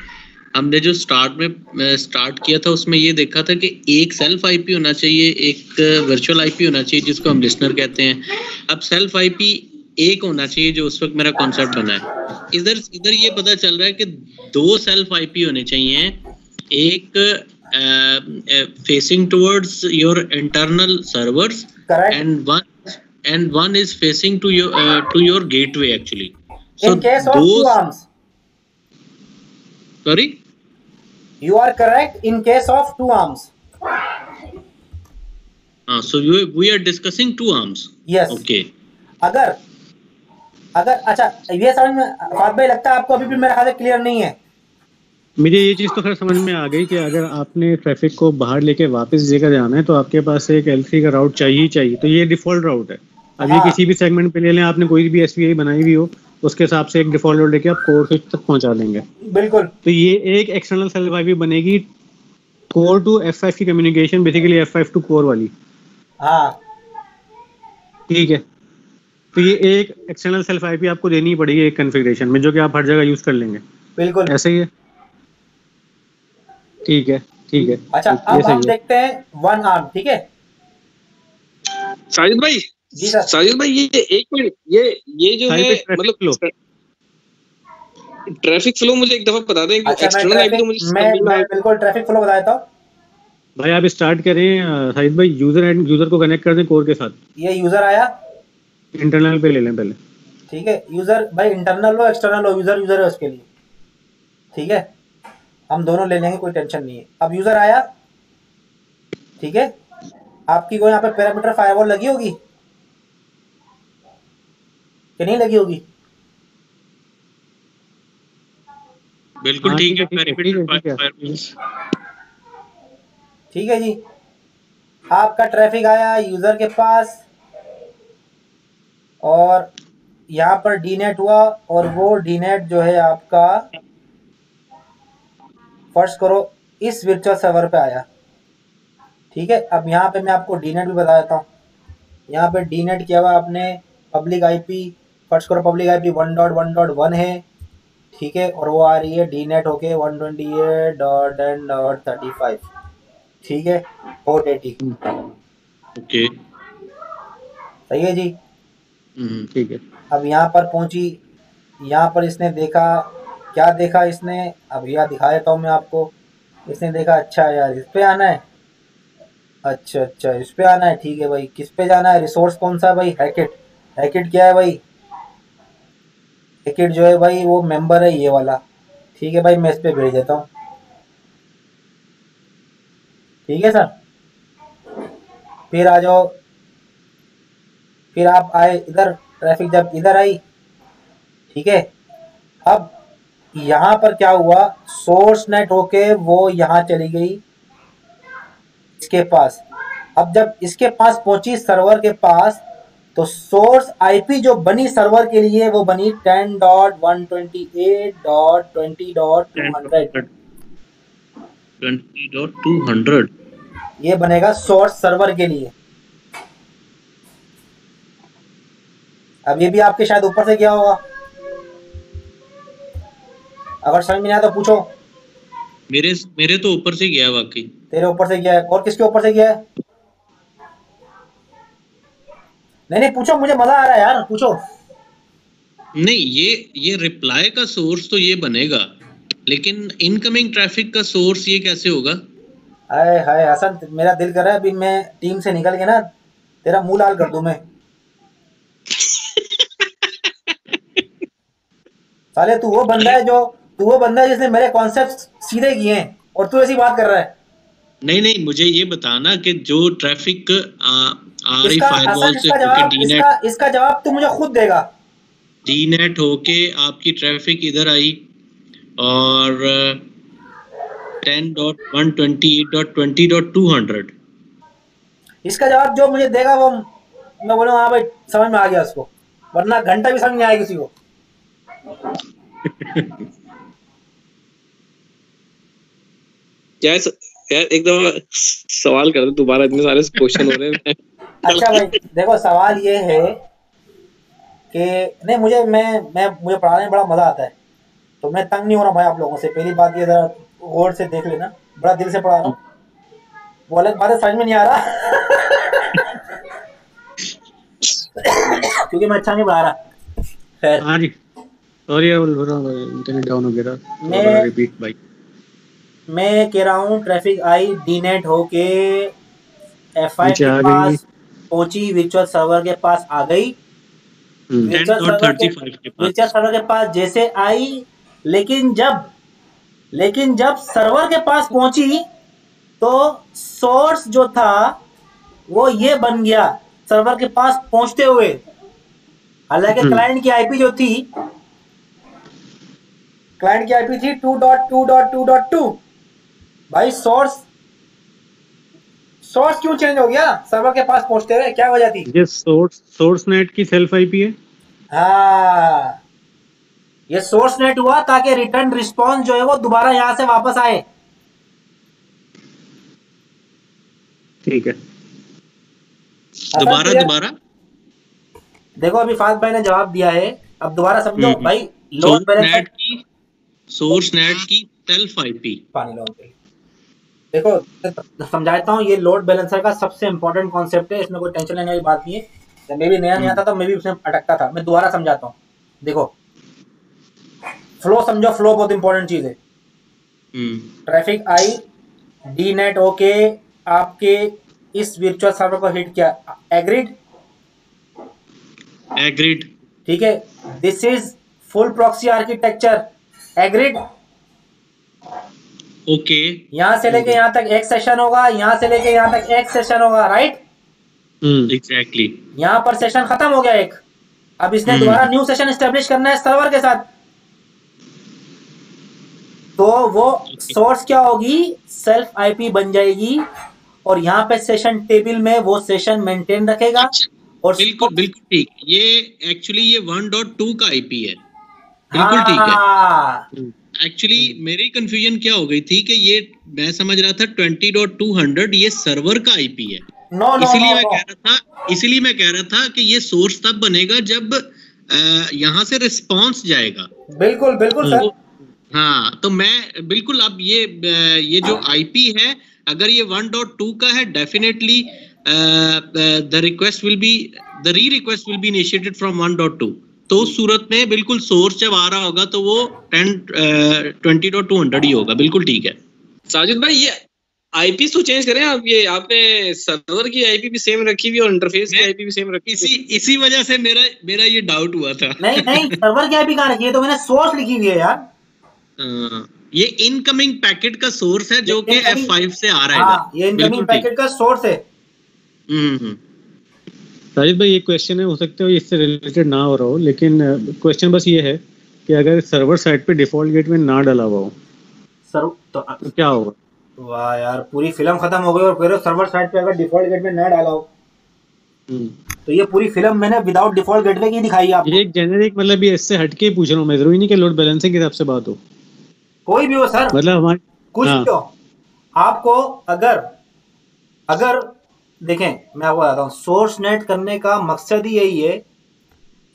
हमने जो स्टार्ट में स्टार्ट किया था उसमें ये देखा था कि एक सेल्फ आईपी होना चाहिए एक वर्चुअल आईपी होना चाहिए जिसको हम लिसनर कहते हैं। अब सेल्फ आईपी एक होना चाहिए जो उस वक्त मेरा कॉन्सेप्ट बना है। इधर इधर ये पता चल रहा है कि दो सेल्फ आईपी होने चाहिए। एक facing towards your internal servers correct and one and one is facing to your uh, to your gateway actually. In case of two arms. Sorry? You are correct in case of two arms. Uh, so you, we are discussing two arms? Yes. Okay. अगर अगर अच्छा ये समझ में फात भाई लगता है आपको अभी भी मेरे ख्याल क्लियर नहीं है? मुझे ये चीज़ तो खैर समझ में आ गई कि अगर आपने ट्रैफ़िक को बाहर लेके वापस लेकर जाना है तो आपके पास एक एल का राउट चाहिए चाहिए। तो ये डिफ़ॉल्ट राउट है। अब ये हाँ। किसी भी सेगमेंट पे ले लें आपने कोई भी एस बनाई हुई हो उसके हिसाब से एक डिफ़ॉल्ट राउट लेके आप कोर स्विच तक पहुँचा देंगे बिल्कुल। तो ये एक एक्सटर्नल सेल्फ आईपी बनेगी कोर टू एफ़ फाइव की communication basically F five to core वाली। हाँ। ठीक है। तो ये एक एक्सटर्नल सेल्फ आईपी आपको देनी ही पड़ेगी एक कॉन्फ़िगरेशन में जो कि आप हर जगह यूज़ कर लेंगे। बिल्कुल। ऐसे ही है? ठीक है ठीक है। अच्छा अब हम देखते हैं वन आर्म ठीक है? साजिद भाई जी सर। साजिद भाई ये एक मिनट ये ये जो है मतलब ट्रैफ़िक फ्लो मुझे एक दफ़ा बता दें अच्छा एक्सटर्नल आईपी तो मुझे मैं मैं बिल्कुल ट्रैफ़िक फ्लो बता देता हूँ। भाई आप स्टार्ट करें शाहिद भाई यूज़र एंड यूज़र को कनेक्ट कर दें कोर के साथ। ये यूज़र आया। इंटरनल पे ले लें पहले। ठीक है यूज़र भाई इंटरनल हो एक्सटर्नल हो यूज़र यूज़र है उसके लिए। ठीक है हम दोनों ले लेंगे कोई टेंशन नहीं है। अब यूज़र आया। ठीक है आपकी कोई यहाँ पे पैरामीटर फायरवॉल लगी होगी? कि नहीं लगी होगी? बिल्कुल हाँ, ठीक है ठीक है, ठीक है, ठीक है, ठीक है। perimeter ठीक है जी। आपका ट्रैफ़िक आया यूज़र के पास और यहाँ पर डीनेट हुआ और वो डीनेट जो है आपका फ़र्स्ट करो इस वर्चुअल सर्वर पे आया। ठीक है अब यहाँ पे मैं आपको डीनेट भी बता देता हूँ। यहाँ पे डीनेट किया हुआ आपने पब्लिक आईपी फ़र्स्ट करो public IP one dot one dot one है ठीक है? और वो आ रही है डी नेट होके one twenty eight dot N dot thirty five ठीक है? Four eighty okay. सही है जी? हम्म, ठीक है। अब यहाँ पर पहुँची यहाँ पर इसने देखा क्या देखा इसने? अब यह दिखा देता हूँ मैं आपको। इसने देखा अच्छा यार इस पे आना है? अच्छा अच्छा इस पे आना है ठीक है भाई। किस पे जाना है? रिसोर्स कौन सा है भाई? हैकेट हैकेट क्या है भाई? हैकेट जो है भाई वो मेंबर है ये वाला। ठीक है भाई, मैं इस पे भेज देता हूँ। ठीक है सर? फिर आ जाओ। फिर आप आए इधर ट्रैफ़िक जब इधर आई, ठीक है? अब यहाँ पर क्या हुआ? सोर्स नेट होके वो यहाँ चली गई इसके पास। अब जब इसके पास पहुँची सर्वर के पास तो सोर्स आईपी जो बनी सर्वर के लिए वो बनी ten dot one twenty eight dot twenty dot two hundred 20.200 ये बनेगा सोर्स सर्वर के लिए। अब ये भी आपके शायद ऊपर से गया होगा। अगर समझ में आया तो पूछो। मेरे मेरे तो ऊपर से गया वाकई तेरे ऊपर से गया है। और किसके ऊपर से गया है? नहीं नहीं पूछो मुझे मज़ा आ रहा है यार पूछो। नहीं ये ये रिप्लाई का सोर्स तो ये बनेगा लेकिन इनकमिंग ट्रैफ़िक का सोर्स ये कैसे होगा? हाय हाय हसन मेरा दिल कर रहा है अभी मैं टीम से निकल के ना तेरा मुँह लाल कर दूँ मैं। साले तू वो बंदा है जो तू वो बंदा है जिसने मेरे कॉन्सेप्ट सीधे किए हैं और तू ऐसी बात कर रहा है। नहीं नहीं मुझे ये बताना कि जो ट्रैफ़िक आ, आ इसका फायरवॉल से होके जवाब डीनेट इसका जवाब तू मुझे खुद देगा। डीनेट होके आपकी ट्रैफ़िक इधर आई और ten dot one twenty dot twenty dot two hundred इसका जवाब जो मुझे देगा वो मैं बोलूँगा हाँ भाई समझ में आ गया उसको। वरना घंटा भी समझ नहीं आएगा किसी को। यार यार एक दफ़ा सवाल कर दो दोबारा इतने सारे क्वेश्चन हो रहे हैं। अच्छा भाई देखो सवाल ये है कि नहीं मुझे मैं मैं मुझे पढ़ाने में बड़ा मज़ा आता है। तो मैं तंग नहीं हो रहा भाई आप लोगों से। पहली बात ये जरा गौर से देख लेना। बड़ा दिल से पढ़ा रहा हूँ। वो अलग बात है समझ में नहीं आ रहा। क्योंकि मैं अच्छा नहीं पढ़ा रहा। खैर। हाँ जी। सॉरी इंटरनेट डाउन हो गया था। मैं- रिपीट भाई मैं कह रहा हूँ ट्रैफ़िक आई डी नेट होके एफ़ आई के पास पहुँची वर्चुअल सर्वर के पास आ गई। हम्म, के- के पास। सर्वर के पास जैसे आई लेकिन जब लेकिन जब सर्वर के पास पहुँची तो सोर्स जो था वो ये बन गया सर्वर के पास पहुँचते हुए। हालाँकि हम्म। क्लाइंट की आईपी जो थी क्लाइंट की आईपी थी two dot two dot two dot two भाई सोर्स सोर्स क्यों चेंज हो गया? सर्वर के पास पहुँचते हुए क्या वजह थी? ये सोर्स सोर्स नेट की सेल्फ आईपी है। हाँ। ये सोर्स नेट हुआ ताकि रिटर्न रिस्पॉन्स जो है वो दोबारा यहाँ से वापस आए। ठीक है। दोबारा दोबारा? देखो अभी फास्ट भाई ने जवाब दिया है। अब दोबारा समझो हम्म। भाई लोड नेट की सोर्स नेट की सेल्फ आईपी पानी लो पे। देखो समझाता हूँ ये लोड बैलेंसर का सबसे इंपॉर्टेंट कॉन्सेप्ट है इसमें कोई टेंशन लेने वाली बात नहीं है। जब मैं भी नया नया था तो मैं भी उसमें अटकता था मैं दोबारा समझाता हूँ। देखो फ्लो समझो फ्लो बहुत इंपॉर्टेंट चीज़ है। हम्म। ट्रैफ़िक आई डी नेट ओके आपके इस वर्चुअल सर्वर को हिट किया। एग्रीड एग्रीड ठीक है? This is full proxy architecture agreed okay यहाँ से लेके यहाँ तक एक सेशन होगा यहाँ से लेके यहाँ तक एक सेशन होगा राइट हम्म एग्जैक्टली यहाँ पर सेशन खत्म हो गया एक। अब इसने हम्म। दोबारा न्यू सेशन एस्टेब्लिश करना है सर्वर के साथ। तो वो सोर्स क्या होगी? सेल्फ आईपी बन जाएगी और यहाँ पे सेशन टेबल में वो सेशन मेंटेन रखेगा और बिल्कुल बिल्कुल ठीक। ये एक्चुअली ये 1.2 का आईपी है। बिल्कुल ठीक है। हाँ एक्चुअली मेरी कंफ्यूजन क्या हो गई थी कि ये मैं समझ रहा था 20.200 ये सर्वर का आईपी है। नो नो इसीलिए नो, मैं। कह रहा था इसीलिए मैं कह रहा था कि ये सोर्स तब बनेगा जब यहाँ से रिस्पांस जाएगा। बिल्कुल बिल्कुल सर। तो- हाँ तो मैं बिल्कुल अब ये ये जो आईपी है अगर ये 1.2 का है definitely the request will be the re request will be initiated from 1.2 तो उस सूरत में बिल्कुल सोर्स जब आ रहा होगा तो वो 10 20.200 ही होगा। बिल्कुल ठीक है। साजिद भाई ये आईपी तो चेंज करें आप ये आपने सर्वर की आईपी भी सेम रखी हुई और इंटरफेस की आईपी भी सेम रखी इसी इसी वजह से मेरा मेरा ये डाउट हुआ था। नहीं नहीं सर्वर की आईपी कहाँ रखी है? तो मैंने सोर्स लिखी हुई है यार। ये इनकमिंग पैकेट का सोर्स है जो कि Incoming- F5 से आ रहा है। हाँ ये इनकमिंग पैकेट का सोर्स है। राजीव भाई एक क्वेश्चन है हो सकता है इससे रिलेटेड ना हो रहा हो लेकिन क्वेश्चन बस ये है कि अगर सर्वर साइड पे डिफ़ॉल्ट गेट में ना डाला हुआ हो सर तो तो क्या होगा वाह यार पूरी फ़िल्म खत्म हो गई और फिर सर्वर साइड पे अगर डिफ़ॉल्ट गेट में न डाला हो हम्म। तो ये पूरी फ़िल्म मैंने विदाउट डिफ़ॉल्ट गेटवे की दिखाई है आपको ये एक जेनेरिक मतलब ये इससे हटके पूछ रहा हूँ मैं ज़रूरी नहीं कि लोड बैलेंसिंग के हिसाब से बात हो कोई भी हो सर मतलब हमारे कुछ हाँ। आपको अगर अगर देखें मैं आपको बताता हूँ सोर्स नेट करने का मकसद ही यही है।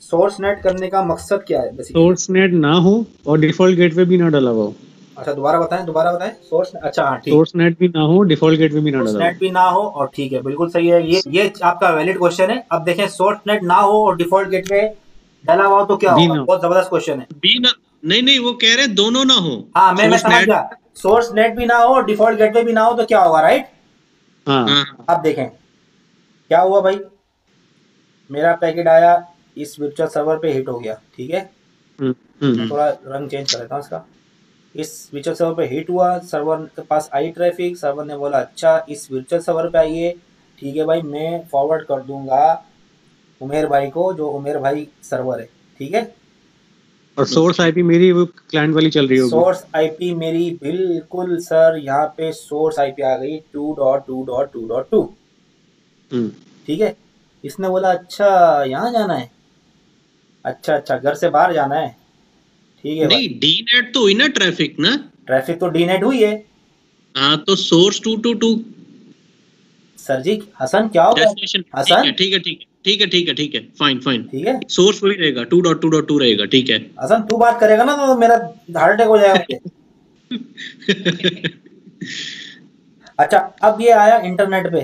सोर्स नेट करने का मकसद क्या है बेसिकली सोर्स नेट ना हो और डिफ़ॉल्ट गेटवे भी ना डाला हुआ हो। अच्छा दोबारा बताएँ दोबारा बताएँ सोर्स अच्छा हाँ ठीक। सोर्स नेट भी ना हो डिफ़ॉल्ट गेटवे भी ना सोर्स डाला नेट भी ना हो और ठीक है बिल्कुल सही है। ये ये आपका वैलिड क्वेश्चन है। अब देखें सोर्स नेट ना हो और डिफ़ॉल्ट गेटवे डाला हुआ तो क्या होगा? बहुत ज़बरदस्त क्वेश्चन है। बी ना नहीं नहीं वो कह रहे हैं दोनों ना हो। हाँ मैं मैं समझ गया। सोर्स नेट भी ना हो और डिफ़ॉल्ट गेटवे भी ना हो तो क्या होगा राइट हो हाँ। हाँ। अब देखें क्या हुआ भाई? मेरा पैकेट आया इस वर्चुअल सर्वर पे हिट हो गया ठीक है? हम्म, हम्म, मैं थोड़ा रंग चेंज कर देता हूँ इसका। इस वर्चुअल सर्वर पे हिट हुआ सर्वर के पास आई ट्रैफ़िक सर्वर ने बोला अच्छा इस वर्चुअल सर्वर पे आइए ठीक है भाई मैं फॉरवर्ड कर दूँगा उमेर भाई को जो उमेर भाई सर्वर है ठीक है? और सोर्स आईपी मेरी वो क्लाइंट वाली चल रही होगी। सोर्स आईपी मेरी बिल्कुल सर यहाँ पे सोर्स आईपी आ गई two dot two dot two dot two hmm, ठीक है? इसने बोला अच्छा यहाँ जाना है। अच्छा अच्छा घर से बाहर जाना है। ठीक है नहीं डी नेट तो हुई ना ट्रैफ़िक ना? ट्रैफ़िक तो डी नेट हुई है। हाँ तो source two two two sir जी हसन क्या हो ठीक हसन? है ठीक है ठीक है ठीक है ठीक है ठीक है। फाइन फाइन ठीक है? सोर्स वही रहेगा two dot two dot two रहेगा ठीक है। हसन तू बात करेगा ना तो मेरा हार्ट अटैक हो जाएगा। अच्छा अब ये आया इंटरनेट पे।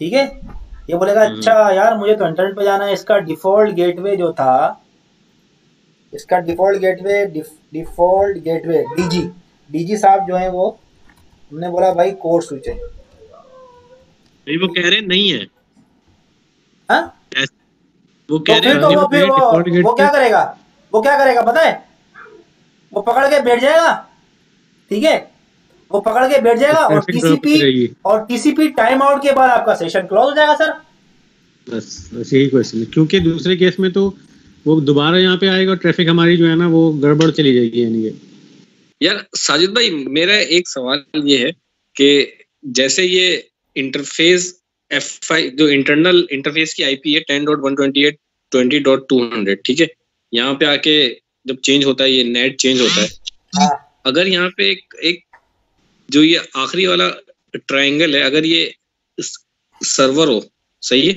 ठीक है? ये बोलेगा अच्छा यार मुझे तो इंटरनेट पे जाना है। इसका डिफ़ॉल्ट गेटवे जो था इसका default gateway default gateway DG DG साहब जो है वो हमने बोला भाई कोड स्विच है। नहीं वो कह रहे नहीं है। हाँ? वो तो कह रहे फिर तो वो फिर वो वो क्या करेगा? वो क्या करेगा पता है? वो पकड़ के बैठ जाएगा? ठीक है? वो पकड़ के बैठ जाएगा और टीसीपी और टीसीपी टाइम आउट के बाद आपका सेशन क्लोज हो जाएगा सर बस बस यही क्वेश्चन है। क्योंकि दूसरे केस में तो वो दोबारा यहाँ पे आएगा ट्रैफ़िक हमारी जो है ना वो गड़बड़ चली जाएगी यानी कि। यार साजिद भाई मेरा एक सवाल ये है कि जैसे ये इंटरफेस एफ़ जो इंटरनल इंटरफेस की आईपी है ten dot one twenty eight twenty dot two hundred ठीक है? यहाँ पे आके जब चेंज होता है ये नेट चेंज होता है। हाँ। अगर यहाँ पे एक एक जो ये आखिरी वाला ट्रायंगल है अगर ये सर्वर हो सही है?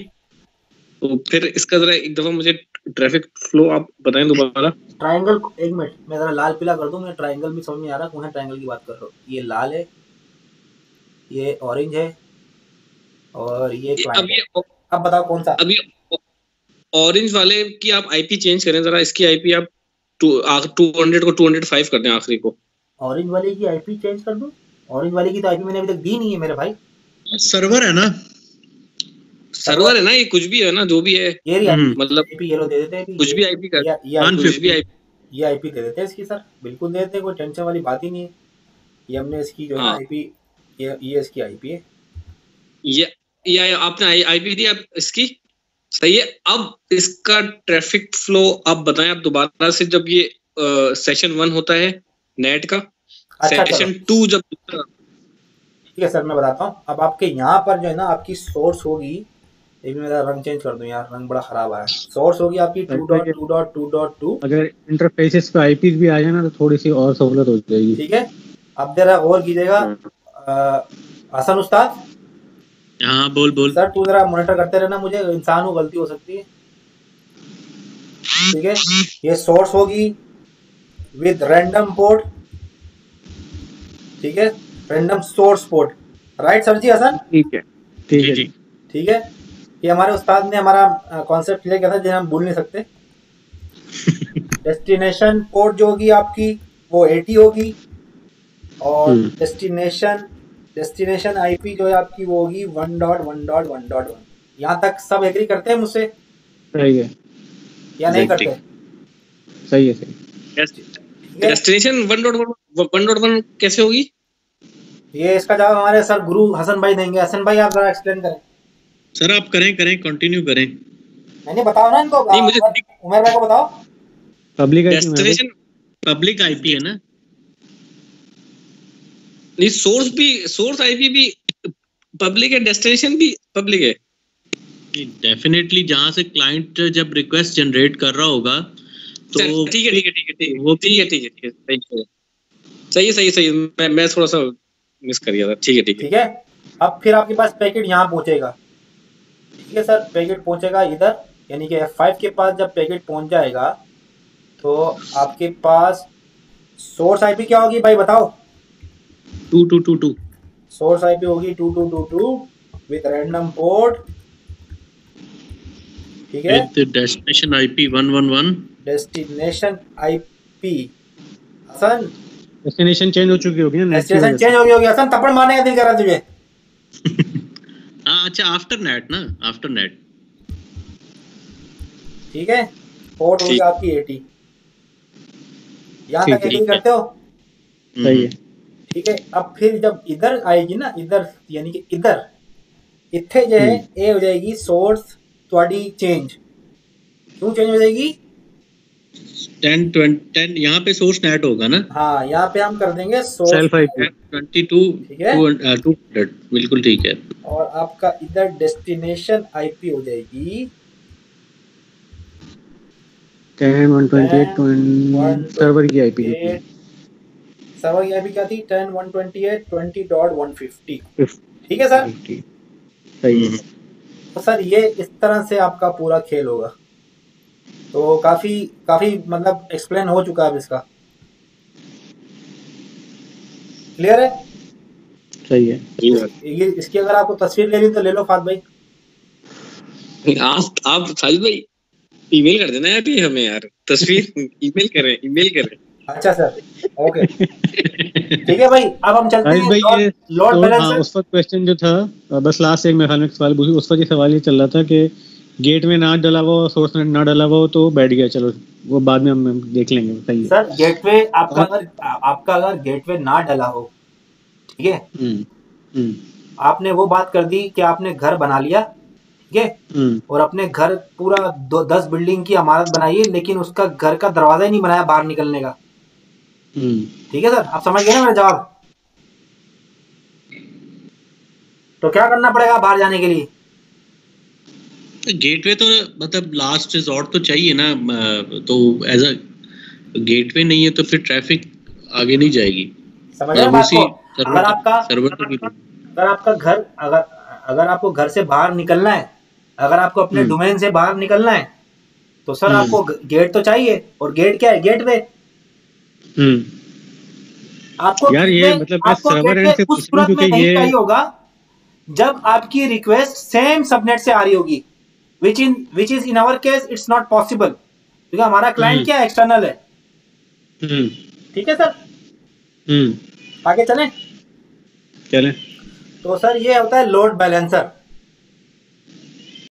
तो फिर इसका जरा एक दफ़ा मुझे ट्रैफ़िक फ्लो आप बताएँ दोबारा। ट्रायंगल एक मिनट मैं जरा लाल पीला कर दूँ मैं ट्रायंगल भी समझ में आ रहा कौन सा ट्रायंगल की बात कर रहा हूँ? ये लाल है ये ऑरेंज है और ये अब क्लाइंट ये अब बताओ कौन सा? अभी ऑरेंज वाले की आप आईपी चेंज करें जरा इसकी आईपी आप टू हंड्रेड को टू हंड्रेड फाइव कर दें आखिरी को। ऑरेंज वाले की आईपी चेंज कर दूँ? ऑरेंज वाले की तो आईपी मैंने अभी तक दी नहीं है मेरे भाई। सर्वर है ना? सर्वर है ना? ये कुछ भी है ना जो भी है। ये। मतलब आईपी ये लो दे देते हैं कुछ भी आईपी कर ये ये कुछ भी आई ये आईपी दे देते हैं इसकी सर। बिल्कुल दे देते हैं कोई टेंशन वाली बात ही नहीं है। ये हमने इसकी जो है हाँ। आईपी ये ये इसकी आईपी है। ये ये आपने आईपी दी आप इसकी? सही है। अब इसका ट्रैफ़िक फ्लो आप बताएँ आप दोबारा से जब ये सेशन वन होता है नेट का। अच्छा सेशन टू जब ठीक है सर मैं बताता हूँ। अब आपके यहाँ पर जो है ना आपकी सोर्स होगी। एक मिनट मेरा रंग चेंज कर दूँ यार रंग बड़ा खराब आया। सोर्स होगी आपकी two dot two dot two dot two अगर इंटरफेसेस पे आईपी भी आ जाए ना तो थोड़ी सी और सहूलत हो जाएगी। ठीक है? अब जरा गौर कीजिएगा। हसन उस्ताद? हाँ बोल बोल। सर तू जरा मॉनिटर करते रहना मुझे इंसान हो गलती हो सकती है। ठीक है? ये सोर्स होगी विद रैंडम पोर्ट ठीक है? Random source port right sir जी हसन ठीक है। ठीक है। ठीक है? ये हमारे उस्ताद ने हमारा कॉन्सेप्ट क्लियर किया था जिन्हें हम भूल नहीं सकते। डेस्टिनेशन पोर्ट जो होगी आपकी वो 80 होगी। और। डेस्टिनेशन डेस्टिनेशन आईपी जो है आपकी वो होगी one dot one dot one dot one यहाँ तक सब एग्री करते हैं मुझसे? सही है। या नहीं करते? सही है सही destination one dot one one dot one कैसे होगी? ये इसका जवाब हमारे सर गुरु हसन भाई देंगे। हसन भाई आप जरा एक्सप्लेन करें। सर आप करें करें कंटिन्यू करें। मैंने बताओ ना इनको। नहीं, मुझे- उमर- भाई को बताओ। Public IP destination public IP है ना? नहीं सोर्स भी सोर्स आईपी भी पब्लिक है डेस्टिनेशन भी पब्लिक है। डेफिनेटली जहाँ से क्लाइंट जब रिक्वेस्ट जनरेट कर रहा होगा तो ठीक है ठीक है ठीक है ठीक है। वो ठीक है ठीक है ठीक है सही है। सही है सही है सही है। मैं मैं थोड़ा सा मिस कर गया था। ठीक है ठीक है। ठीक है? अब फिर आपके पास पैकेट यहाँ पहुंचेगा। ठीक है सर? पैकेट पहुंचेगा इधर यानी कि F5 के पास जब पैकेट पहुँच जाएगा तो आपके पास सोर्स आईपी क्या होगी भाई बताओ? Two two two two. Source IP होगी two two two two with random port ठीक है? Destination IP 111 destination IP Hasan destination change हो चुकी होगी ना डेस्टिनेशन चेंज हो गई होगी हसन थप्पड़ मारने का दिल कर रहा है तुझे हाँ अच्छा आफ्टर नेट ना आफ्टर नेट ठीक है पोर्ट होगी। आपकी 80 यहाँ तक है, है। करते हो सही है ठीक है अब फिर जब इधर आएगी ना इधर यानी कि इधर इथे जो है ये हो जाएगी सोर्स थोड़ी चेंज क्यों चेंज हो जाएगी 10 20 10 यहाँ पे सोर्स नेट होगा ना? हाँ यहाँ पे हम कर देंगे सोर्स सेल्फ आईपी 22 ठीक है। 200 बिल्कुल ठीक है। और आपका इधर डेस्टिनेशन आईपी हो जाएगी। 10 128 सर्वर की आईपी सर्वर की आईपी क्या थी? Ten one twenty eight twenty dot one fifty ठीक है सर सही है। तो सर ये इस तरह से आपका पूरा खेल होगा। तो काफ़ी काफ़ी मतलब एक्सप्लेन हो चुका है अब इसका। क्लियर है? सही है। ये इसकी अगर आपको तस्वीर लेनी तो ले लो फात भाई। आप आप साजिद भाई ईमेल कर देना यार ये हमें यार। तस्वीर ईमेल करें ईमेल करें। अच्छा सर ओके ठीक है भाई अब हम चलते हैं भाई ये लॉर्ड तो, बैलेंस हाँ, उस वक्त क्वेश्चन जो था बस लास्ट एक मेरे ख्याल में सवाल पूछी उस वक्त ये सवाल ये चल रहा था कि गेट में ना डला हुआ सोर्स नेट ना डला हुआ तो बैठ गया चलो वो बाद में हम देख लेंगे सर गेटवे आपका अगर आपका अगर गेटवे ना डला हो ठीक है? हम्म, हम्म, आपने वो बात कर दी कि आपने घर बना लिया ठीक है? हम्म। और अपने घर पूरा दो दस बिल्डिंग की इमारत बनाई है लेकिन उसका घर का दरवाज़ा ही नहीं बनाया बाहर निकलने का। ठीक है सर? आप समझ गए ना मेरा जवाब? तो क्या करना पड़ेगा बाहर जाने के लिए? गेटवे तो मतलब लास्ट रिजॉर्ट तो चाहिए ना तो एज अ गेटवे नहीं है तो फिर ट्रैफ़िक आगे नहीं जाएगी। समझ हैं अगर आपका सर्वर तक ही अगर आपका घर अगर अगर आपको घर से बाहर निकलना है अगर आपको अपने हम्म। डोमेन से बाहर निकलना है तो सर हम्म। आपको गेट तो चाहिए। और गेट क्या है? Gateway hmm. आपको यार, ये मतलब आपको server gateway से उस हूँ सूरत में नहीं ये- चाहिए होगा जब आपकी रिक्वेस्ट सेम सबनेट से आ रही होगी। Which in which is in our case it's not possible क्योंकि हमारा क्लाइंट हम्म। क्या एक्सटर्नल है? हम्म। ठीक है सर हम्म। आगे चले? चले। तो सर ये होता है लोड बैलेंसर